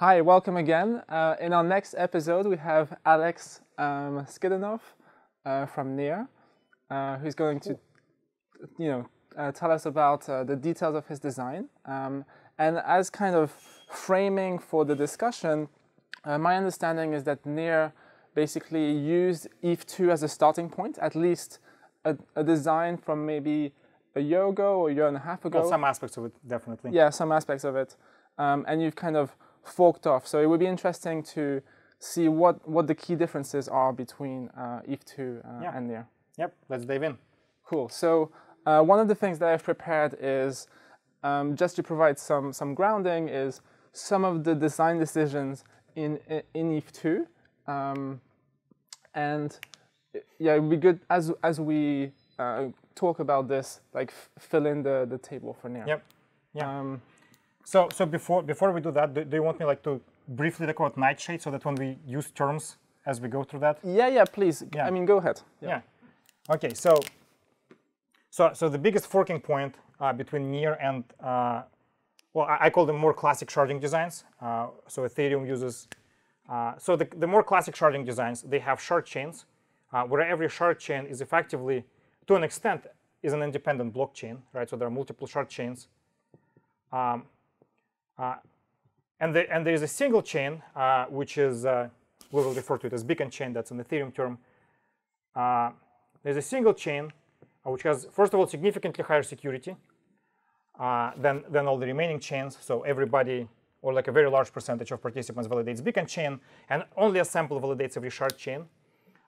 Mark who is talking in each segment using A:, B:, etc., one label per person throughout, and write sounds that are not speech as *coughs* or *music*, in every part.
A: Hi, welcome again. Uh, in our next episode, we have Alex um, Skidanov uh, from Near, uh, who's going to, you know, uh, tell us about uh, the details of his design. Um, and as kind of framing for the discussion, uh, my understanding is that Near basically used ETH2 as a starting point, at least a, a design from maybe a year ago or a year and a half ago.
B: Well, some aspects of it, definitely.
A: Yeah, some aspects of it. Um, and you've kind of forked off. So it would be interesting to see what, what the key differences are between uh, ETH2 uh,
B: Yeah.
A: and Near.
B: Yep, let's dive in.
A: Cool. So uh, one of the things that I've prepared is um, just to provide some some grounding is some of the design decisions in in ETH2, um, and yeah, it would be good as as we uh, talk about this, like fill in the the table for Near.
B: Yep. Yeah.
A: Um,
B: So, so before before we do that, do, do you want me like to briefly talk about nightshade so that when we use terms as we go through that?
A: yeah, yeah. Please.
B: Yeah.
A: I mean, go ahead.
B: Yeah. Okay. So, so so the biggest forking point uh, between near and uh, well, I, I call them more classic sharding designs. Uh, so Ethereum uses. Uh, so the, the more classic sharding designs, they have shard chains, uh, where every shard chain is effectively, to an extent, is an independent blockchain, right? So there are multiple shard chains. Um, and, the, and there is a single chain, uh, which is, uh, we will refer to it as beacon chain, that's an Ethereum term. Uh, there's a single chain uh, which has, first of all, significantly higher security uh, than, than all the remaining chains. So everybody, or like a very large percentage of participants validates beacon chain, and only a sample validates every shard chain.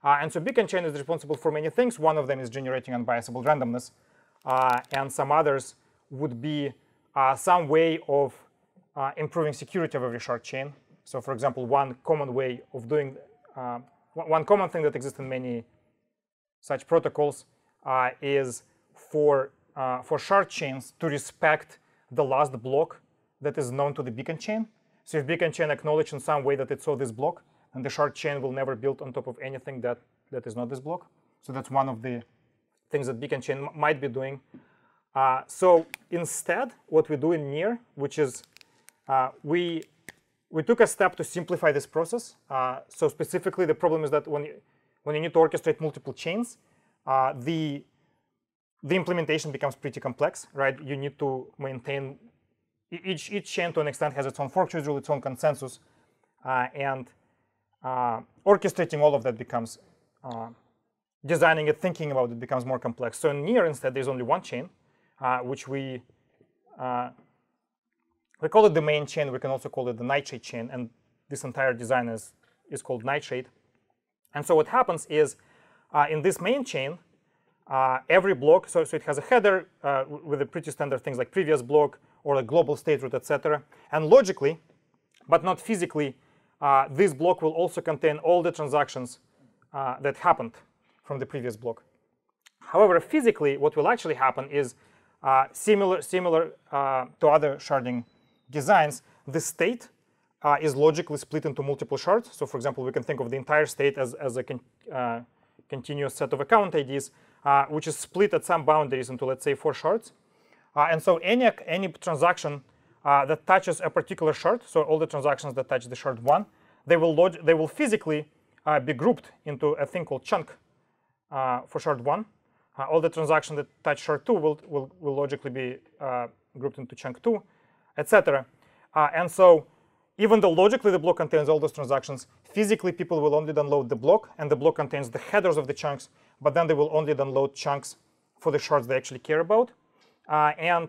B: Uh, and so beacon chain is responsible for many things. One of them is generating unbiasable randomness, uh, and some others would be uh, some way of uh, improving security of every shard chain. So, for example, one common way of doing uh, one common thing that exists in many such protocols uh, is for uh, for shard chains to respect the last block that is known to the beacon chain. So if beacon chain acknowledged in some way that it saw this block, and the shard chain will never build on top of anything that that is not this block. So that's one of the things that beacon chain might be doing. Uh, so instead, what we do in near, which is we we took a step to simplify this process. Uh, so specifically, the problem is that when you, when you need to orchestrate multiple chains, uh, the the implementation becomes pretty complex, right? You need to maintain each each chain to an extent has its own fork rule, its own consensus, uh, and uh, orchestrating all of that becomes uh, designing it, thinking about it becomes more complex. So in near instead, there's only one chain, uh, which we uh, we call it the main chain. We can also call it the nightshade chain, and this entire design is is called nightshade. And so what happens is uh, in this main chain, uh, every block, so, so it has a header uh, with the pretty standard things like previous block or a global state root, etc. And logically, but not physically, uh, this block will also contain all the transactions uh, that happened from the previous block. However, physically, what will actually happen is uh, similar, similar to other sharding designs. The state uh, is logically split into multiple shards. So, for example, we can think of the entire state as, as a con- uh, continuous set of account IDs, uh, which is split at some boundaries into, let's say, four shards. Uh, and so, any any transaction uh, that touches a particular shard, so all the transactions that touch the shard one, they will log- they will physically uh, be grouped into a thing called chunk for shard one. All the transactions that touch shard two will, will, will logically be grouped into chunk two, etc. Uh, and so, even though logically the block contains all those transactions, physically people will only download the block, and the block contains the headers of the chunks, but then they will only download chunks for the shards they actually care about. Uh, and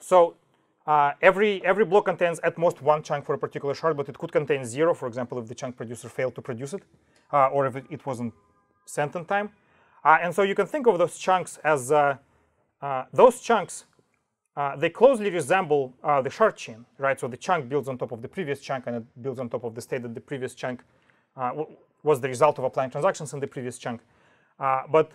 B: so uh, every every block contains at most one chunk for a particular shard, but it could contain zero, for example, if the chunk producer failed to produce it, uh, or if it, it wasn't sent in time. Uh, and so you can think of those chunks as uh, uh, those chunks. Uh, they closely resemble uh, the shard chain, right? So the chunk builds on top of the previous chunk, and it builds on top of the state that the previous chunk uh, was the result of applying transactions in the previous chunk. Uh, but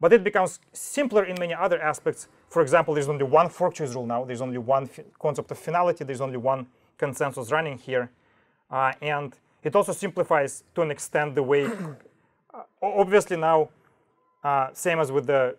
B: but it becomes simpler in many other aspects. For example, there's only one fork choice rule now. There's only one concept of finality. There's only one consensus running here, uh, and it also simplifies to an extent the way. *coughs* obviously now, same as with the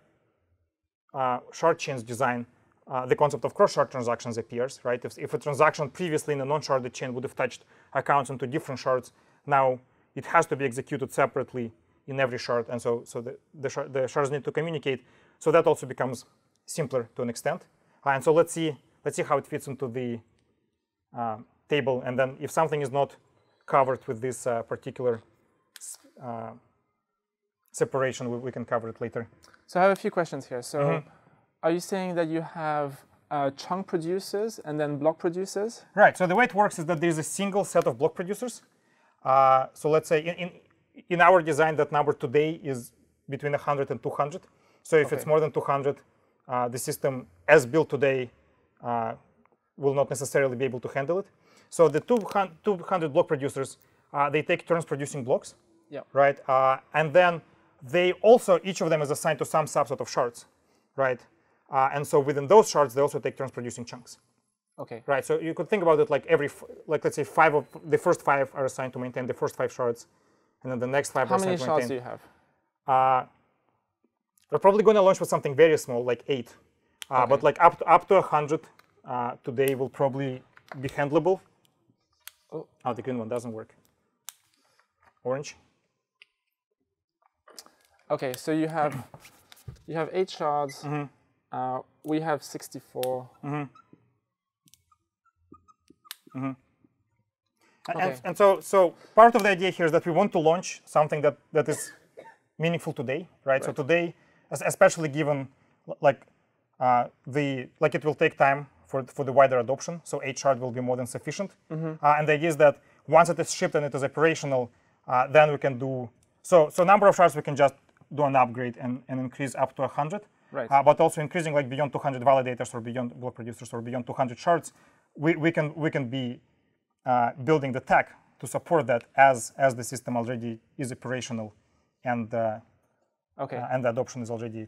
B: shard chains design, uh, the concept of cross-shard transactions appears, right? If, if a transaction previously in a non-sharded chain would have touched accounts into different shards, now it has to be executed separately in every shard, and so so the the, shard, the shards need to communicate. So that also becomes simpler to an extent. Uh, and so let's see let's see how it fits into the uh, table, and then if something is not covered with this uh, particular uh, separation, we, we, can cover it later.
A: So I have a few questions here. So mm -hmm. Are you saying that you have uh, chunk producers and then block producers?
B: Right. So the way it works is that there's a single set of block producers. Uh, so let's say in, in, in our design, that number today is between 100 and 200. So if okay. it's more than 200, uh, the system as built today uh, will not necessarily be able to handle it. So the 200, 200 block producers, uh, they take turns producing blocks,
A: yeah.
B: right? Uh, and then they also, each of them is assigned to some subset of shards, right? Uh, and so within those shards, they also take turns producing chunks.
A: Okay.
B: Right. So you could think about it like every, like let's say five of the first five are assigned to maintain the first five shards, and then the next five
A: How
B: are assigned
A: to maintain. How many shards do you have?
B: Uh, we're probably going to launch with something very small, like eight. Uh, okay. But like up to up to a 100 uh, today will probably be handleable. Oh. oh, the green one doesn't work. Orange.
A: Okay, so you have you have eight shards.
B: Mm -hmm.
A: Uh, we have 64.
B: Mm -hmm. Mm -hmm. Okay. And, and so, so part of the idea here is that we want to launch something that, that is meaningful today, right? right. So today, especially given like uh, the like it will take time for for the wider adoption. So eight shard will be more than sufficient.
A: Mm -hmm.
B: uh, and the idea is that once it is shipped and it is operational, uh, then we can do so. So number of shards we can just do an upgrade and, and increase up to 100.
A: Right.
B: Uh, but also increasing like beyond 200 validators or beyond block producers or beyond 200 shards, we, we can we can be uh, building the tech to support that as as the system already is operational and uh,
A: okay
B: uh, and the adoption is already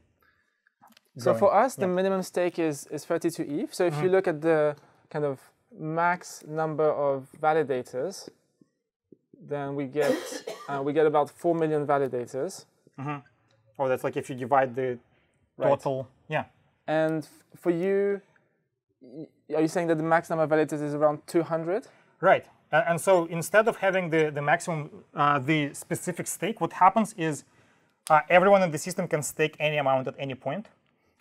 A: so for us the minimum stake is is 32 eth so if mm -hmm. you look at the kind of max number of validators then we get uh, we get about 4 million validators
B: mm -hmm. oh that's like if you divide the total yeah
A: and for you are you saying that the max number of validators is around 200
B: Right. Uh, and so instead of having the, the maximum, uh, the specific stake, what happens is uh, everyone in the system can stake any amount at any point.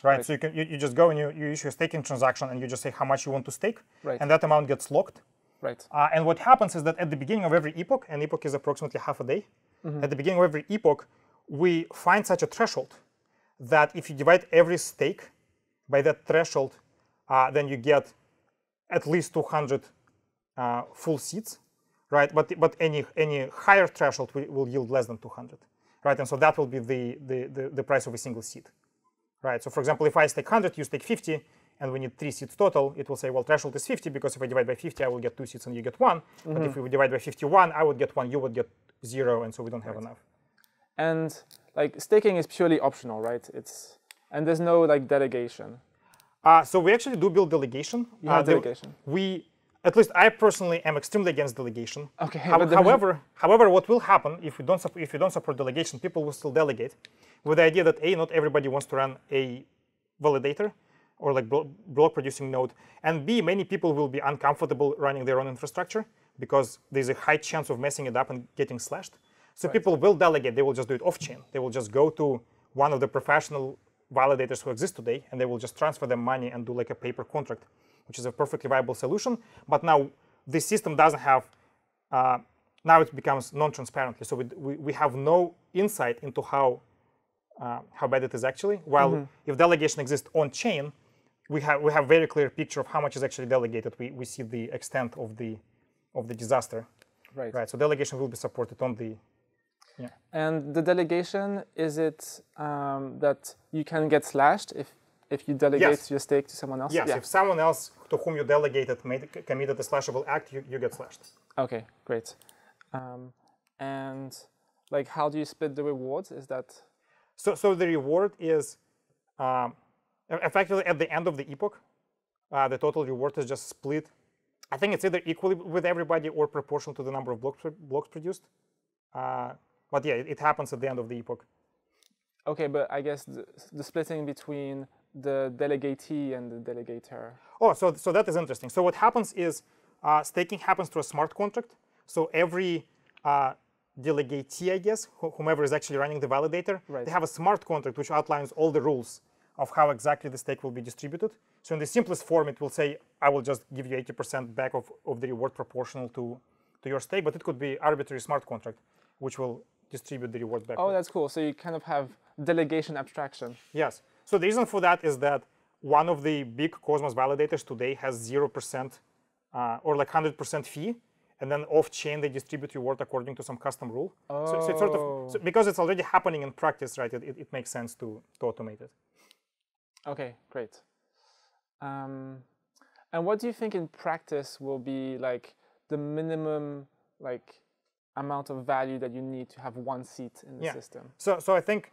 B: Right. right. So you, can, you, you, just go and you, you issue a staking transaction and you just say how much you want to stake.
A: Right.
B: And that amount gets locked.
A: Right.
B: Uh, and what happens is that at the beginning of every epoch, and epoch is approximately half a day,
A: mm -hmm.
B: at the beginning of every epoch, we find such a threshold that if you divide every stake by that threshold, uh, then you get at least 200 uh, full seats, right? But but any any higher threshold will, will, yield less than 200, right? And so that will be the, the, the the price of a single seat, right? So for example, if I stake 100, you stake 50, and we need three seats total, it will say, well, threshold is 50 because if I divide by 50, I will get two seats and you get one. Mm -hmm. But if mm-hmm. we divide by 51, I would get one, you would get zero, and so we don't have right. enough.
A: And like staking is purely optional, right? It's and there's no like delegation.
B: Uh, so we actually do build delegation.
A: You have uh, delegation.
B: We at least I personally am extremely against delegation.
A: Okay.
B: How, however, however, what will happen if we don't if you don't support delegation, people will still delegate, with the idea that a not everybody wants to run a validator or like block producing node, and b many people will be uncomfortable running their own infrastructure because there's a high chance of messing it up and getting slashed. So right. people will delegate. They will just do it off chain. They will just go to one of the professional validators who exist today, and they will just transfer them money and do like a paper contract which is a perfectly viable solution. But now this system doesn't have, uh, now it becomes non-transparently. So we, we, we, have no insight into how, uh, how bad it is actually. While mm -hmm. if delegation exists on chain, we have, we have very clear picture of how much is actually delegated. We, we see the extent of the, of the disaster.
A: Right.
B: Right. So delegation will be supported on the yeah.
A: And the delegation, is it um, that you can get slashed if if you delegate yes. your stake to someone else?
B: Yes, yeah. if someone else to whom you delegated made, committed a slashable act, you, you get slashed.
A: Okay, great. Um, and like, how do you split the rewards? Is that?
B: So, so the reward is um, effectively at the end of the epoch, uh, the total reward is just split. I think it's either equally with everybody or proportional to the number of blocks, blocks produced. Uh, but yeah, it, it happens at the end of the epoch.
A: Okay, but I guess the, the, splitting between the delegatee and the delegator?
B: Oh, so so that is interesting. So what happens is uh, staking happens through a smart contract. So every uh, delegatee, I guess, wh whomever is actually running the validator,
A: Right.
B: they have a smart contract which outlines all the rules of how exactly the stake will be distributed. So in the simplest form, it will say, I will just give you 80% back of, of the reward proportional to, to your stake, but it could be arbitrary smart contract, which will distribute the rewards back.
A: Oh, that's cool. So you kind of have delegation abstraction.
B: Yes. So the reason for that is that one of the big Cosmos validators today has 0% uh, or like 100% fee. And then off chain, they distribute reward according to some custom rule. So, so it's sort of, so because it's already happening in practice, right? It, it, it makes sense to, to automate it.
A: Okay, great. Um, and what do you think in practice will be like the minimum like amount of value that you need to have one seat in the
B: Yeah.
A: system?
B: So, so I think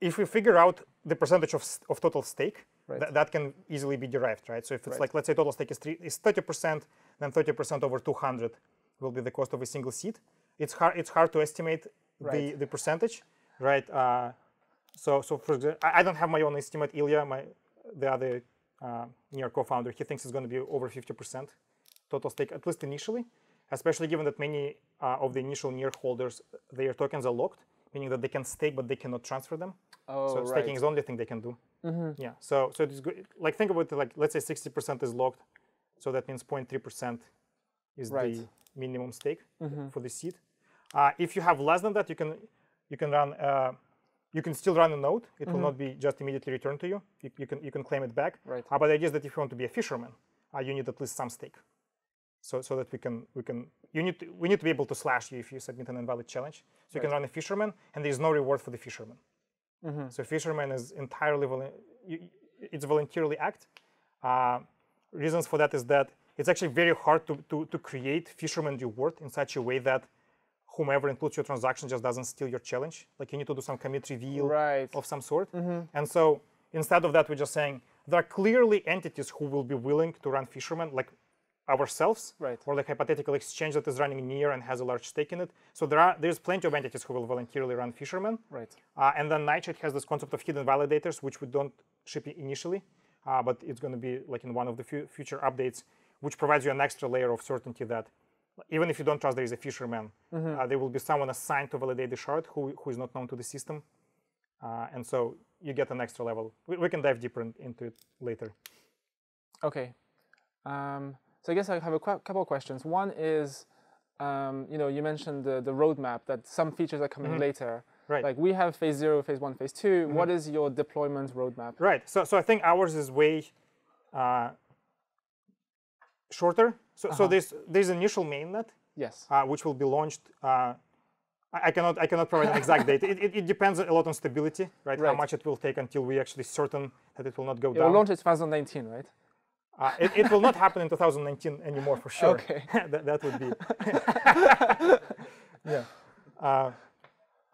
B: if we figure out the percentage of, of total stake,
A: Right.
B: tha- that can easily be derived, right? So if it's
A: Right.
B: like, let's say total stake is, three, is 30%, then 30% over 200 will be the cost of a single seat. It's hard, it's hard to estimate the,
A: Right.
B: the percentage, right? Uh, so, so for example, I I don't have my own estimate. Ilya, my, the other uh, near co-founder, he thinks it's going to be over 50% total stake, at least initially, especially given that many uh, of the initial near holders, their tokens are locked, meaning that they can stake, but they cannot transfer them.
A: Oh,
B: so
A: right.
B: staking is the only thing they can do. Mm -hmm. Yeah. So so it's good. Like think about it. Like let's say 60% is locked, so that means 0.3% is
A: Right.
B: the minimum stake for the seed. Uh, if you have less than that, you can you can run. Uh, you can still run a node. It will not be just immediately returned to you. You, you can you can claim it back.
A: Right.
B: Uh, but the idea is that if you want to be a fisherman, uh, you need at least some stake. So so that we can we can you need to, we need to be able to slash you if you submit an invalid challenge. So you can run a fisherman, and there is no reward for the fisherman. So fisherman is entirely it's voluntarily act. Uh, reasons for that is that it's actually very hard to, to, to create fisherman reward in such a way that whomever includes your transaction just doesn't steal your challenge. Like you need to do some commit reveal
A: Right.
B: of some sort. And so instead of that, we're just saying there are clearly entities who will be willing to run fisherman, like ourselves,
A: Right.
B: or like hypothetical exchange that is running near and has a large stake in it. So there are there's plenty of entities who will voluntarily run fisherman.
A: Right.
B: Uh, and then Nightshade has this concept of hidden validators, which we don't ship initially, uh, but it's going to be like in one of the fu- future updates, which provides you an extra layer of certainty that even if you don't trust there is a fisherman, uh, there will be someone assigned to validate the shard who, who is not known to the system. Uh, and so you get an extra level. We, we can dive deeper in, into it later.
A: Okay. Um, so I guess I have a couple of questions. One is, um, you know, you mentioned the, the roadmap that some features are coming later.
B: Right.
A: Like we have phase zero, phase one, phase 2 What is your deployment roadmap?
B: Right. So, so I think ours is way uh, shorter. So, so there's there's initial mainnet,
A: Yes.
B: uh, which will be launched. Uh, I cannot I cannot provide an exact date. It, it, it depends a lot on stability, right? How much it will take until we actually certain that it will not go
A: It will
B: down.
A: launch in 2019, right?
B: Uh, it, it will not happen in 2019 anymore for sure.
A: Okay. *laughs*
B: that, that would be. *laughs* *laughs* yeah. Uh,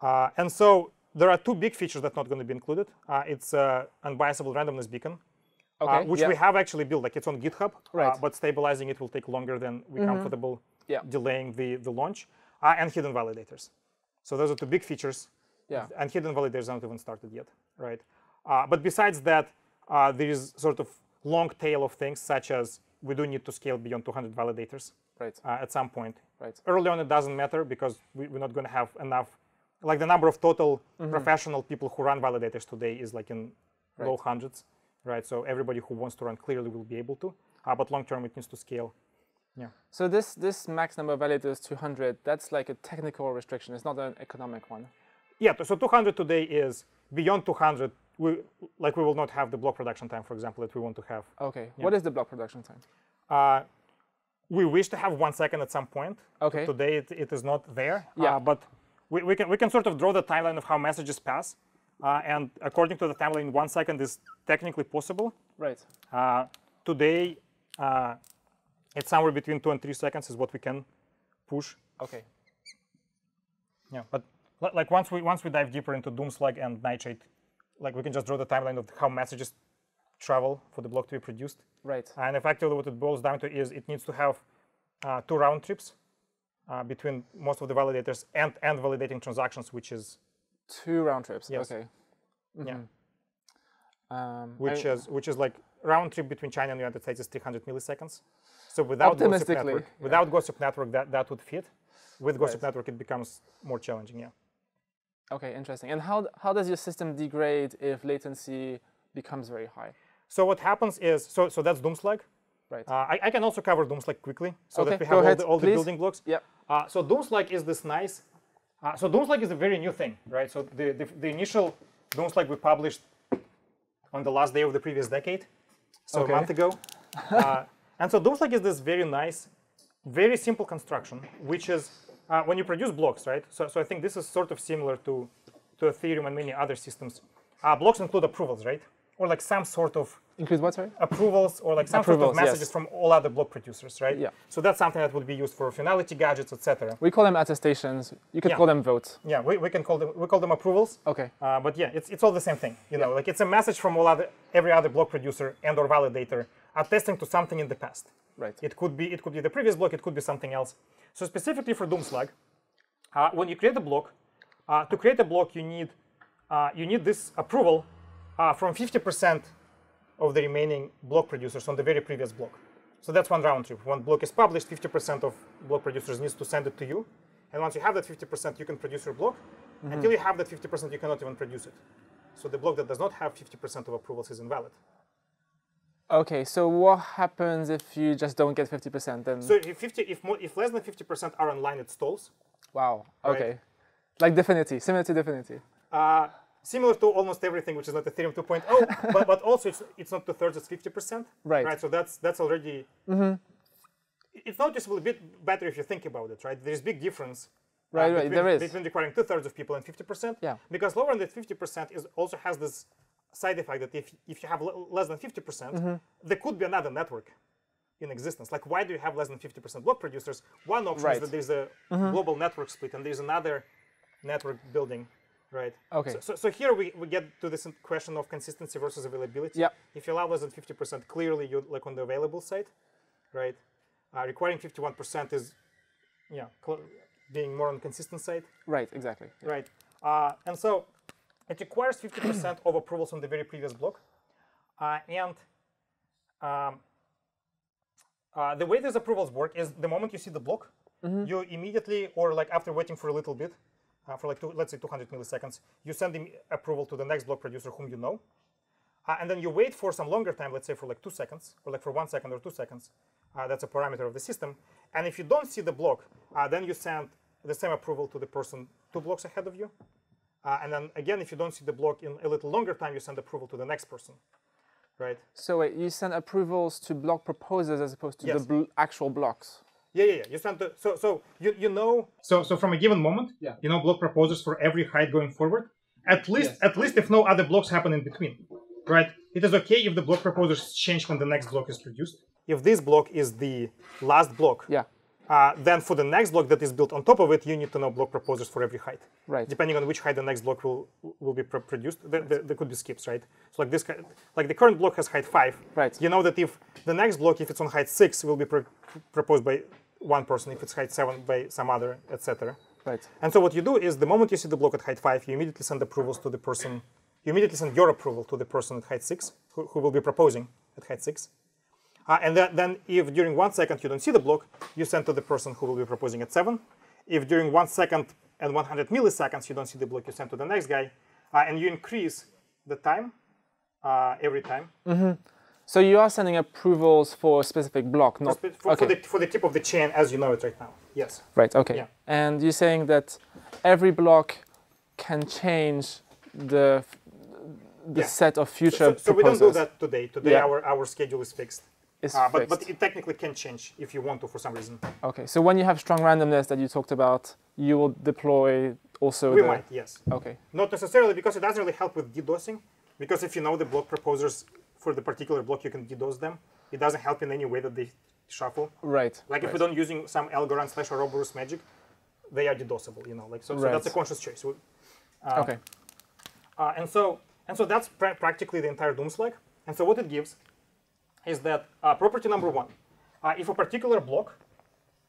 B: uh, and so there are two big features that are not going to be included. Uh, it's uh, unbiasable randomness beacon, uh,
A: Okay,
B: which
A: yeah.
B: we have actually built. Like it's on GitHub,
A: Right.
B: But stabilizing it will take longer than we're comfortable
A: Yeah.
B: delaying the, the launch. Uh, and hidden validators. So those are two big features.
A: Yeah.
B: And hidden validators aren't even started yet, right? Uh, but besides that, uh, there is sort of long tail of things, such as we do need to scale beyond 200 validators
A: Right.
B: uh, at some point.
A: Right.
B: Early on, it doesn't matter because we, we're not going to have enough. Like the number of total
A: Mm-hmm.
B: professional people who run validators today is like in low hundreds, right? So everybody who wants to run clearly will be able to. Uh, but long term, it needs to scale. Yeah.
A: So this this max number of validators 200. That's like a technical restriction. It's not an economic one.
B: Yeah, so 200 today is beyond 200. We like we will not have the block production time, for example, that we want to have.
A: Okay. What is the block production time?
B: Uh, we wish to have one second at some point.
A: Okay.
B: Today it, it is not there.
A: Yeah.
B: Uh, but we, we can we can sort of draw the timeline of how messages pass, uh, and according to the timeline, one second is technically possible.
A: Right.
B: Uh, today, uh, it's somewhere between two and three seconds is what we can push.
A: Okay.
B: Yeah, but like once we once we dive deeper into Doomslug and Nightshade, like we can just draw the timeline of how messages travel for the block to be produced.
A: Right.
B: And effectively, what it boils down to is it needs to have uh, two round trips uh, between most of the validators and and validating transactions, which is
A: Two round trips.
B: Yes.
A: Okay.
B: yeah.
A: Um,
B: which
A: I-
B: is which is like round trip between China and the United States is 300 milliseconds. So without Gossip Network,
A: yeah.
B: without Gossip Network, that, that would fit. With Gossip
A: Right.
B: Network, it becomes more challenging. Yeah.
A: Okay, interesting. And how how does your system degrade if latency becomes very high?
B: So what happens is so so that's Doomslug.
A: Right.
B: Uh, I, I can also cover Doomslug quickly so
A: Okay,
B: that we have all
A: ahead,
B: the, all the building blocks.
A: Yep.
B: Uh, so Doomslug is this nice. Uh, so Doomslug is a very new thing, right? So the, the, the initial Doomslug we published on the last day of the previous decade, so
A: Okay.
B: a month ago. *laughs* uh, and so Doomslug is this very nice, very simple construction, which is uh, when you produce blocks, right? So, so I think this is sort of similar to, to Ethereum and many other systems. Uh, blocks include approvals, right? Or like some sort of
A: Include what? Sorry.
B: approvals or like some sort of messages
A: yes.
B: from all other block producers, right?
A: Yeah.
B: So that's something that would be used for finality gadgets, etc.
A: We call them attestations. You could
B: Yeah.
A: call them votes.
B: Yeah, we, we can call them we call them approvals.
A: Okay.
B: Uh, but yeah, it's, it's all the same thing. You know, like it's a message from all other every other block producer and or validator attesting to something in the past.
A: Right.
B: It could be it could be the previous block, it could be something else. So specifically for Doomslug, uh, when you create a block, uh, to create a block you need uh, you need this approval uh, from 50% of the remaining block producers on the very previous block. So that's one round trip. One block is published, 50% of block producers needs to send it to you. And once you have that 50%, you can produce your block. Until you have that 50%, you cannot even produce it. So the block that does not have 50% of approvals is invalid.
A: Okay. So what happens if you just don't get 50%? Then
B: So if 50, if more, if less than 50% are online, it stalls.
A: wow.
B: Right.
A: Okay. Like DFINITY, similar to DFINITY.
B: Uh, similar to almost everything, which is not Ethereum 2.0, *laughs* but, but also it's, it's not two thirds, it's 50%.
A: Right.
B: Right. So that's that's already. Mhm. It's noticeably a bit better if you think about it, right? There's big difference. uh,
A: Right, right,
B: between,
A: there is.
B: between requiring two thirds of people and 50%.
A: Yeah.
B: Because lower than 50% is also has this side effect that if if you have l- less than 50%, percent
A: Mm-hmm.
B: there could be another network in existence. Like, why do you have less than 50% block producers? One option
A: Right.
B: Is that there's a global network split and there's another network building, right?
A: Okay.
B: So, so, so here we, we get to this question of consistency versus availability.
A: Yeah.
B: If you allow less than 50%, clearly you're like on the available side, right? Uh, requiring 51% is, yeah, being more on consistent side,
A: Right. Exactly. Yeah.
B: right? Uh, and so it requires 50% of approvals on the very previous block. Uh, and um, uh, the way these approvals work is the moment you see the block, you immediately, or like after waiting for a little bit, uh, for like two, let's say 200 milliseconds, you send the approval to the next block producer whom you know. Uh, and then you wait for some longer time, let's say for like two seconds, or like for one second or two seconds. Uh, that's a parameter of the system. And if you don't see the block, uh, then you send the same approval to the person two blocks ahead of you. Uh, and then again, if you don't see the block in a little longer time, you send approval to the next person, right?
A: So wait, you send approvals to block proposers as opposed to
B: Yes.
A: the bl- actual blocks.
B: Yeah, yeah, yeah. You send the, so so you you know so so from a given moment,
A: Yeah.
B: you know block proposers for every height going forward. At least at least if no other blocks happen in between, right? It is okay if the block proposers change when the next block is produced. If this block is the last block,
A: Yeah.
B: Uh, then for the next block that is built on top of it, you need to know block proposers for every height.
A: Right.
B: Depending on which height the next block will will be pro- produced, there, there, there could be skips, right? So like this, like the current block has height five.
A: Right.
B: You know that if the next block, if it's on height six, will be pro- proposed by one person. If it's height seven, by some other, etc.
A: Right.
B: And so what you do is the moment you see the block at height five, you immediately send approvals to the person. You immediately send your approval to the person at height six, who, who will be proposing at height six. Uh, and then, then if during one second you don't see the block, you send to the person who will be proposing at seven. If during one second and 100 milliseconds you don't see the block, you send to the next guy. Uh, and you increase the time uh, every time.
A: So you are sending approvals for a specific block, not
B: For, for,
A: okay.
B: the, for the tip of the chain as you know it right now. Yes.
A: Right. Okay.
B: Yeah.
A: And you're saying that every block can change the the
B: Yeah.
A: set of
B: So,
A: future
B: so we don't do that today. Today
A: Yeah.
B: our, our schedule is fixed.
A: It's
B: Uh, but,
A: fixed.
B: but it technically can change if you want to for some reason.
A: okay. So when you have strong randomness that you talked about, you will deploy also
B: we
A: the
B: might, yes.
A: okay.
B: Not necessarily because it doesn't really help with DDoSing. Because if you know the block proposers for the particular block, you can DDoS them. It doesn't help in any way that they shuffle.
A: Right.
B: Like if we don't using some Algorand slash Ouroboros magic, they are DDoSable, you know. Like so, right. so that's a conscious choice. We-
A: okay.
B: Uh, and so and so that's pra- practically the entire Doomslug. And so what it gives is that uh, property number one, uh, if a particular block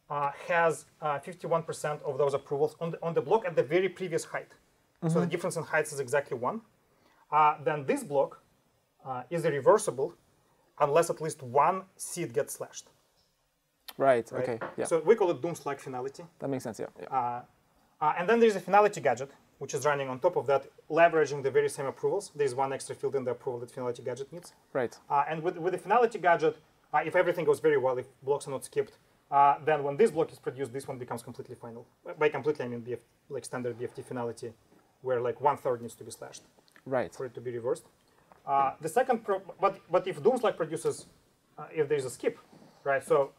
B: uh, has uh, 51% of those approvals on the, on the block at the very previous height, so the difference in heights is exactly one, uh, then this block uh, is irreversible unless at least one seed gets slashed.
A: Right.
B: Right?
A: Okay. Yeah.
B: So we call it Doomslug finality.
A: that makes sense. Yeah. yeah.
B: Uh, uh, and then there's a finality gadget, which is running on top of that, leveraging the very same approvals. There's one extra field in the approval that finality gadget needs.
A: right.
B: Uh, and with, with the finality gadget, uh, if everything goes very well, if blocks are not skipped, uh, then when this block is produced, this one becomes completely final. By completely, I mean BF, like standard BFT finality, where like one third needs to be slashed
A: Right.
B: for it to be reversed. Uh, the second, pro- but but if Doomslug produces, uh, if there is a skip, right? So,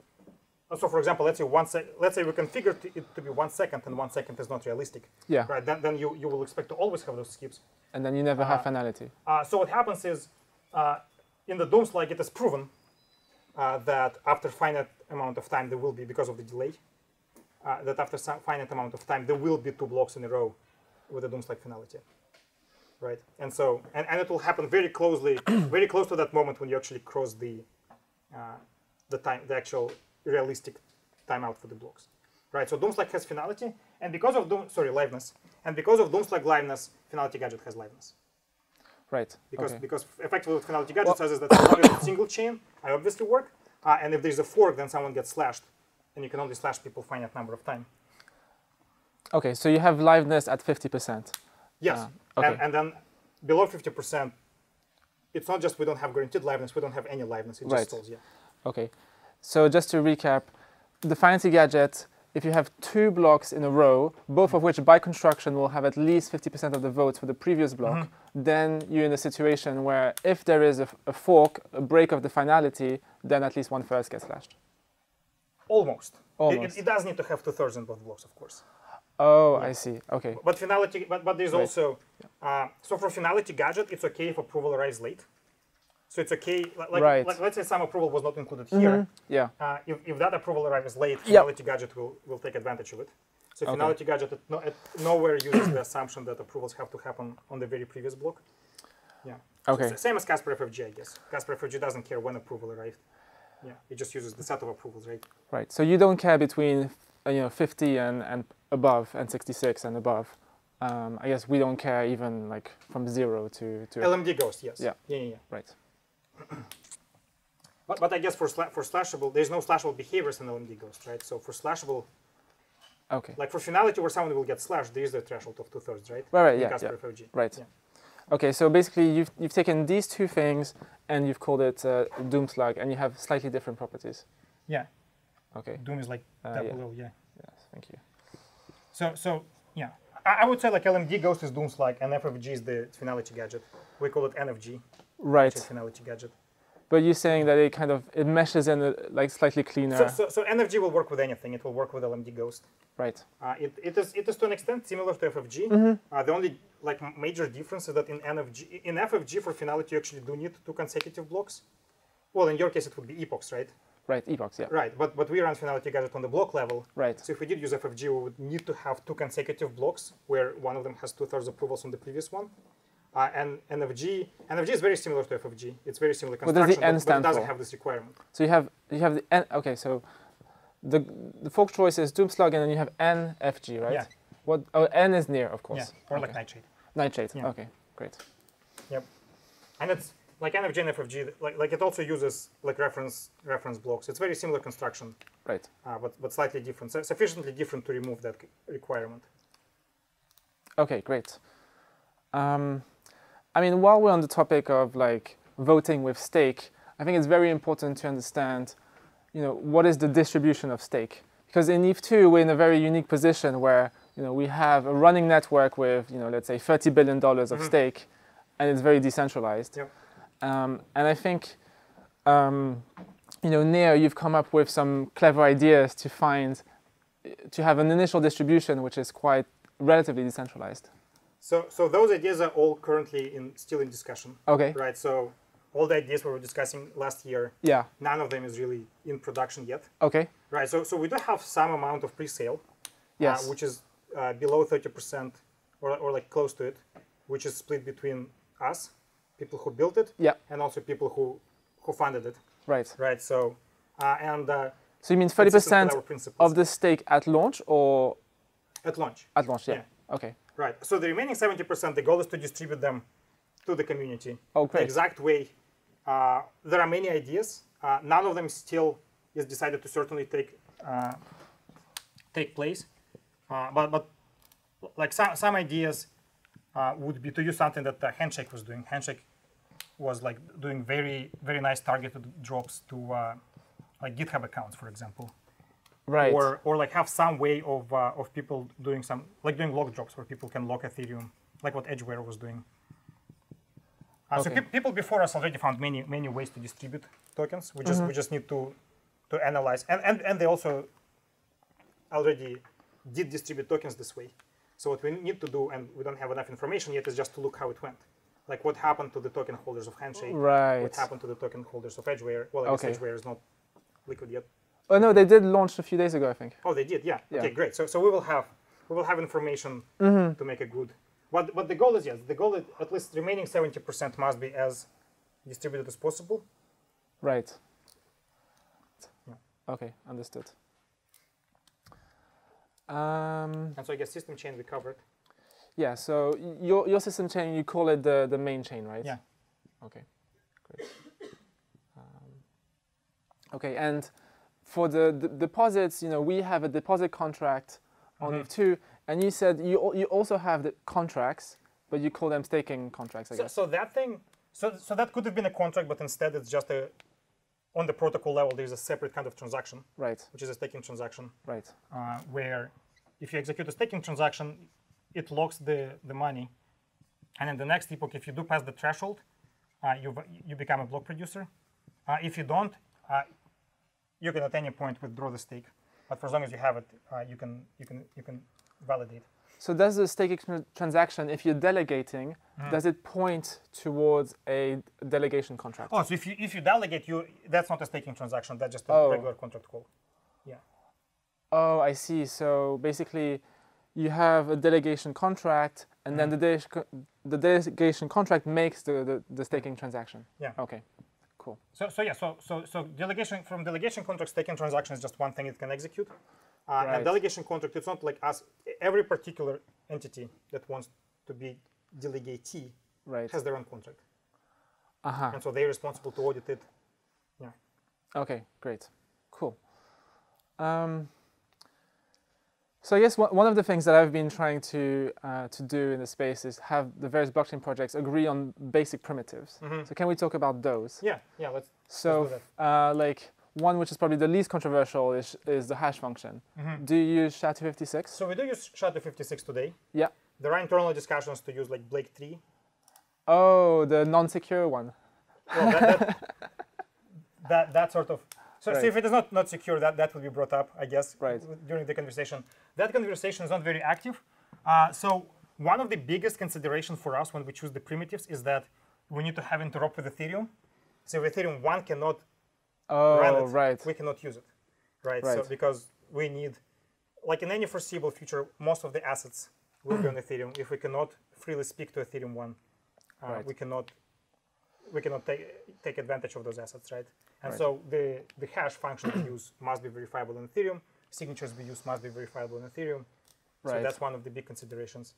B: so for example, let's say one sec- let's say we configure it to be one second, and one second is not realistic,
A: Yeah.
B: right? Then then you you will expect to always have those skips.
A: And then you never have finality.
B: Uh, so what happens is, uh, in the Doomslug, it is proven uh, that after finite amount of time there will be, because of the delay, uh, that after some finite amount of time there will be two blocks in a row with a Doomslug finality, right? And so, and, and it will happen very closely, *coughs* very close to that moment when you actually cross the, uh, the time, the actual realistic timeout for the blocks, right? So Doomslug has finality, and because of Doom, sorry, liveness, and because of Doomslug liveness, finality gadget has liveness
A: Right.
B: because
A: okay.
B: because effectively what finality gadget says is that as it's single chain, I obviously work, uh, and if there's a fork, then someone gets slashed, and you can only slash people finite number of time.
A: Okay. So you have liveness at 50%.
B: Yes, and,
A: okay.
B: and then below 50%, it's not just we don't have guaranteed liveness, we don't have any liveness. It just
A: Right.
B: stalls, yeah.
A: Okay. So just to recap, the finality gadget, if you have two blocks in a row, both of which by construction will have at least 50% of the votes for the previous block,
B: Mm-hmm.
A: then you're in a situation where if there is a fork, a break of the finality, then at least one first gets slashed.
B: Almost. It-
A: Almost.
B: It, it does need to have two thirds in both blocks, of course.
A: Oh, I see. Okay.
B: But finality, but, but there's
A: Right.
B: also, uh, so for finality gadget, it's okay if approval arrives late. So it's okay, li- like,
A: Right.
B: like let's say some approval was not included here.
A: Yeah.
B: Uh, if, if that approval arrives late,
A: Yep.
B: Finality Gadget will, will take advantage of it. So
A: Okay.
B: Finality Gadget at, no, at nowhere uses the assumption that approvals have to happen on the very previous block. Yeah. So
A: Okay.
B: s- same as Casper FFG, I guess. Casper FFG doesn't care when approval arrived. Yeah, it just uses the set of approvals, right?
A: Right. So you don't care between uh, you know 50 and, and above and 66 and above. Um, I guess we don't care even like from zero to, to
B: LMD Ghost, yes.
A: Yeah.
B: Yeah, yeah, yeah.
A: right.
B: But, but I guess for sla- for slashable, there's no slashable behaviors in LMD Ghost, right? So for slashable,
A: Okay.
B: like for finality where someone will get slashed, there is the threshold of two thirds, right?
A: Right, right, yeah, yeah. Right.
B: Yeah.
A: Okay, so basically you've, you've taken these two things and you've called it uh, Doomslug and you have slightly different properties.
B: Yeah.
A: Okay,
B: Doom is like
A: Uh,
B: that
A: yeah.
B: below, yeah.
A: yes, thank you.
B: So, so yeah, I, I would say like LMD Ghost is Doomslug and FFG is the finality gadget. We call it NFG,
A: Right,
B: is finality gadget.
A: but you're saying that it kind of, it meshes in uh, like slightly cleaner.
B: So, so, so NFG will work with anything. It will work with LMD Ghost.
A: right,
B: Uh, it, it is it is to an extent similar to FFG.
A: Mm-hmm.
B: Uh, the only like major difference is that in NFG, in FFG for finality you actually do need two consecutive blocks. Well, in your case it would be epochs, right?
A: right, epochs, yeah,
B: Right. But but we run finality gadget on the block level.
A: right,
B: So if we did use FFG, we would need to have two consecutive blocks where one of them has two-thirds approvals on the previous one. Uh, and NFG, NFG is very similar to FFG. It's very similar
A: the
B: construction,
A: N
B: but, but it doesn't
A: for?
B: have this requirement.
A: So you have, you have the N, okay, so the, the fork choice is Doomslug and then you have NFG, right?
B: Yeah.
A: What, oh, N is near, of course.
B: Yeah, or like
A: Okay.
B: Nightshade.
A: Nightshade,
B: Yeah.
A: okay, great.
B: Yep. And it's like NFG and FFG, like, like it also uses like reference reference blocks. It's very similar construction,
A: Right.
B: uh, but, but slightly different, su- sufficiently different to remove that requirement.
A: Okay, great. Um, I mean, while we're on the topic of like voting with stake, I think it's very important to understand, you know, what is the distribution of stake? Because in ETH 2, we're in a very unique position where, you know, we have a running network with, you know, let's say $30 billion of stake, and it's very decentralized.
B: Yep.
A: Um, and I think, um, you know, Neo, you've come up with some clever ideas to find, to have an initial distribution which is quite relatively decentralized.
B: So, so those ideas are all currently in still in discussion,
A: Okay.
B: right? So all the ideas we were discussing last year,
A: Yeah.
B: none of them is really in production yet,
A: Okay.
B: right? So, so we do have some amount of pre-sale,
A: Yes.
B: uh, which is uh, below 30% or, or like close to it, which is split between us, people who built it,
A: yeah.
B: and also people who who funded it,
A: Right.
B: right? So, uh, and uh,
A: So you mean thirty percent
B: with our principles
A: of the stake at launch or
B: at launch,
A: at launch? Yeah.
B: Yeah.
A: Okay.
B: Right? So the remaining 70%, the goal is to distribute them to the community.
A: Oh,
B: The exact way. Uh, there are many ideas. Uh, none of them still is decided to certainly take uh, take place. Uh, but but like some some ideas uh, would be to use something that Handshake was doing. Handshake was like doing very very nice targeted drops to uh, like GitHub accounts, for example
A: Right.
B: or or like have some way of uh, of people doing some like doing lock drops where people can lock Ethereum, like what Edgeware was doing. Uh, So pe- people before us already found many many ways to distribute tokens. We just we just need to to analyze and, and and they also already did distribute tokens this way. So what we need to do, and we don't have enough information yet, is just to look how it went. Like what happened to the token holders of Handshake,
A: Right.
B: what happened to the token holders of Edgeware. Well, I
A: Okay.
B: Edgeware is not liquid yet.
A: Oh no, they did launch a few days ago, I think.
B: Oh, they did. Yeah.
A: Yeah.
B: Okay, great. So, so we will have we will have information
A: Mm-hmm.
B: to make a good. But but the goal is yes, the goal is at least remaining seventy percent must be as distributed as possible.
A: Right.
B: Yeah.
A: Okay, understood. Um,
B: And so I guess system chain we covered.
A: yeah, so your, your system chain, you call it the, the main chain, right?
B: Yeah.
A: Okay, great. Um, okay, and for the, the deposits, you know, we have a deposit contract on
B: Mhm.
A: ETH 2, and you said you, you also have the contracts, but you call them staking contracts, I
B: So,
A: guess.
B: so that thing, so so that could have been a contract, but instead it's just a on the protocol level. There's a separate kind of transaction,
A: Right,
B: which is a staking transaction,
A: right.
B: uh, where if you execute a staking transaction, it locks the the money, and in the next epoch, if you do pass the threshold, uh, you you become a block producer. Uh, if you don't, uh, you can at any point withdraw the stake, but for as long as you have it, uh, you can you can you can validate.
A: So does the staking tran- transaction, if you're delegating,
B: Mm-hmm.
A: does it point towards a delegation contract?
B: Oh, so if you if you delegate, you that's not a staking transaction. That's just a
A: Oh.
B: regular contract call. Yeah.
A: Oh, I see. So basically, you have a delegation contract, and then the,
B: Mm-hmm.
A: the delegation contract makes the, the, the staking transaction.
B: Yeah.
A: Okay, cool.
B: So so yeah. So so so delegation from delegation contracts, taking transaction is just one thing it can execute. Uh,
A: Right.
B: And delegation contract, it's not like us. Every particular entity that wants to be delegatee
A: Right.
B: has their own contract,
A: Uh huh.
B: and so they're responsible to audit it. Yeah.
A: Okay, great. Cool. Um, so I guess one of the things that I've been trying to uh, to do in the space is have the various blockchain projects agree on basic primitives. So can we talk about those?
B: Yeah. Yeah. Let's.
A: So,
B: do
A: uh, like one which is probably the least controversial is, is the hash function. Do you use SHA-256?
B: So we do use SHA-256 today.
A: Yeah.
B: There are internal discussions to use like Blake 3.
A: Oh, the non-secure one.
B: Well, that, that, *laughs* that, that sort of. So, so if it is not, not secure, that, that will be brought up, I guess,
A: Right.
B: during the conversation. That conversation is not very active. Uh, so one of the biggest considerations for us when we choose the primitives is that we need to have interop with Ethereum. So if Ethereum 1 cannot run
A: Oh,
B: it,
A: right.
B: we cannot use it. Right? So because we need, like in any foreseeable future, most of the assets will be on *clears throat* Ethereum. If we cannot freely speak to Ethereum 1, uh,
A: Right.
B: we cannot we cannot take take advantage of those assets, right? And
A: Right.
B: so the the hash function we use must be verifiable on Ethereum. Signatures we use must be verifiable on Ethereum.
A: Right.
B: So that's one of the big considerations.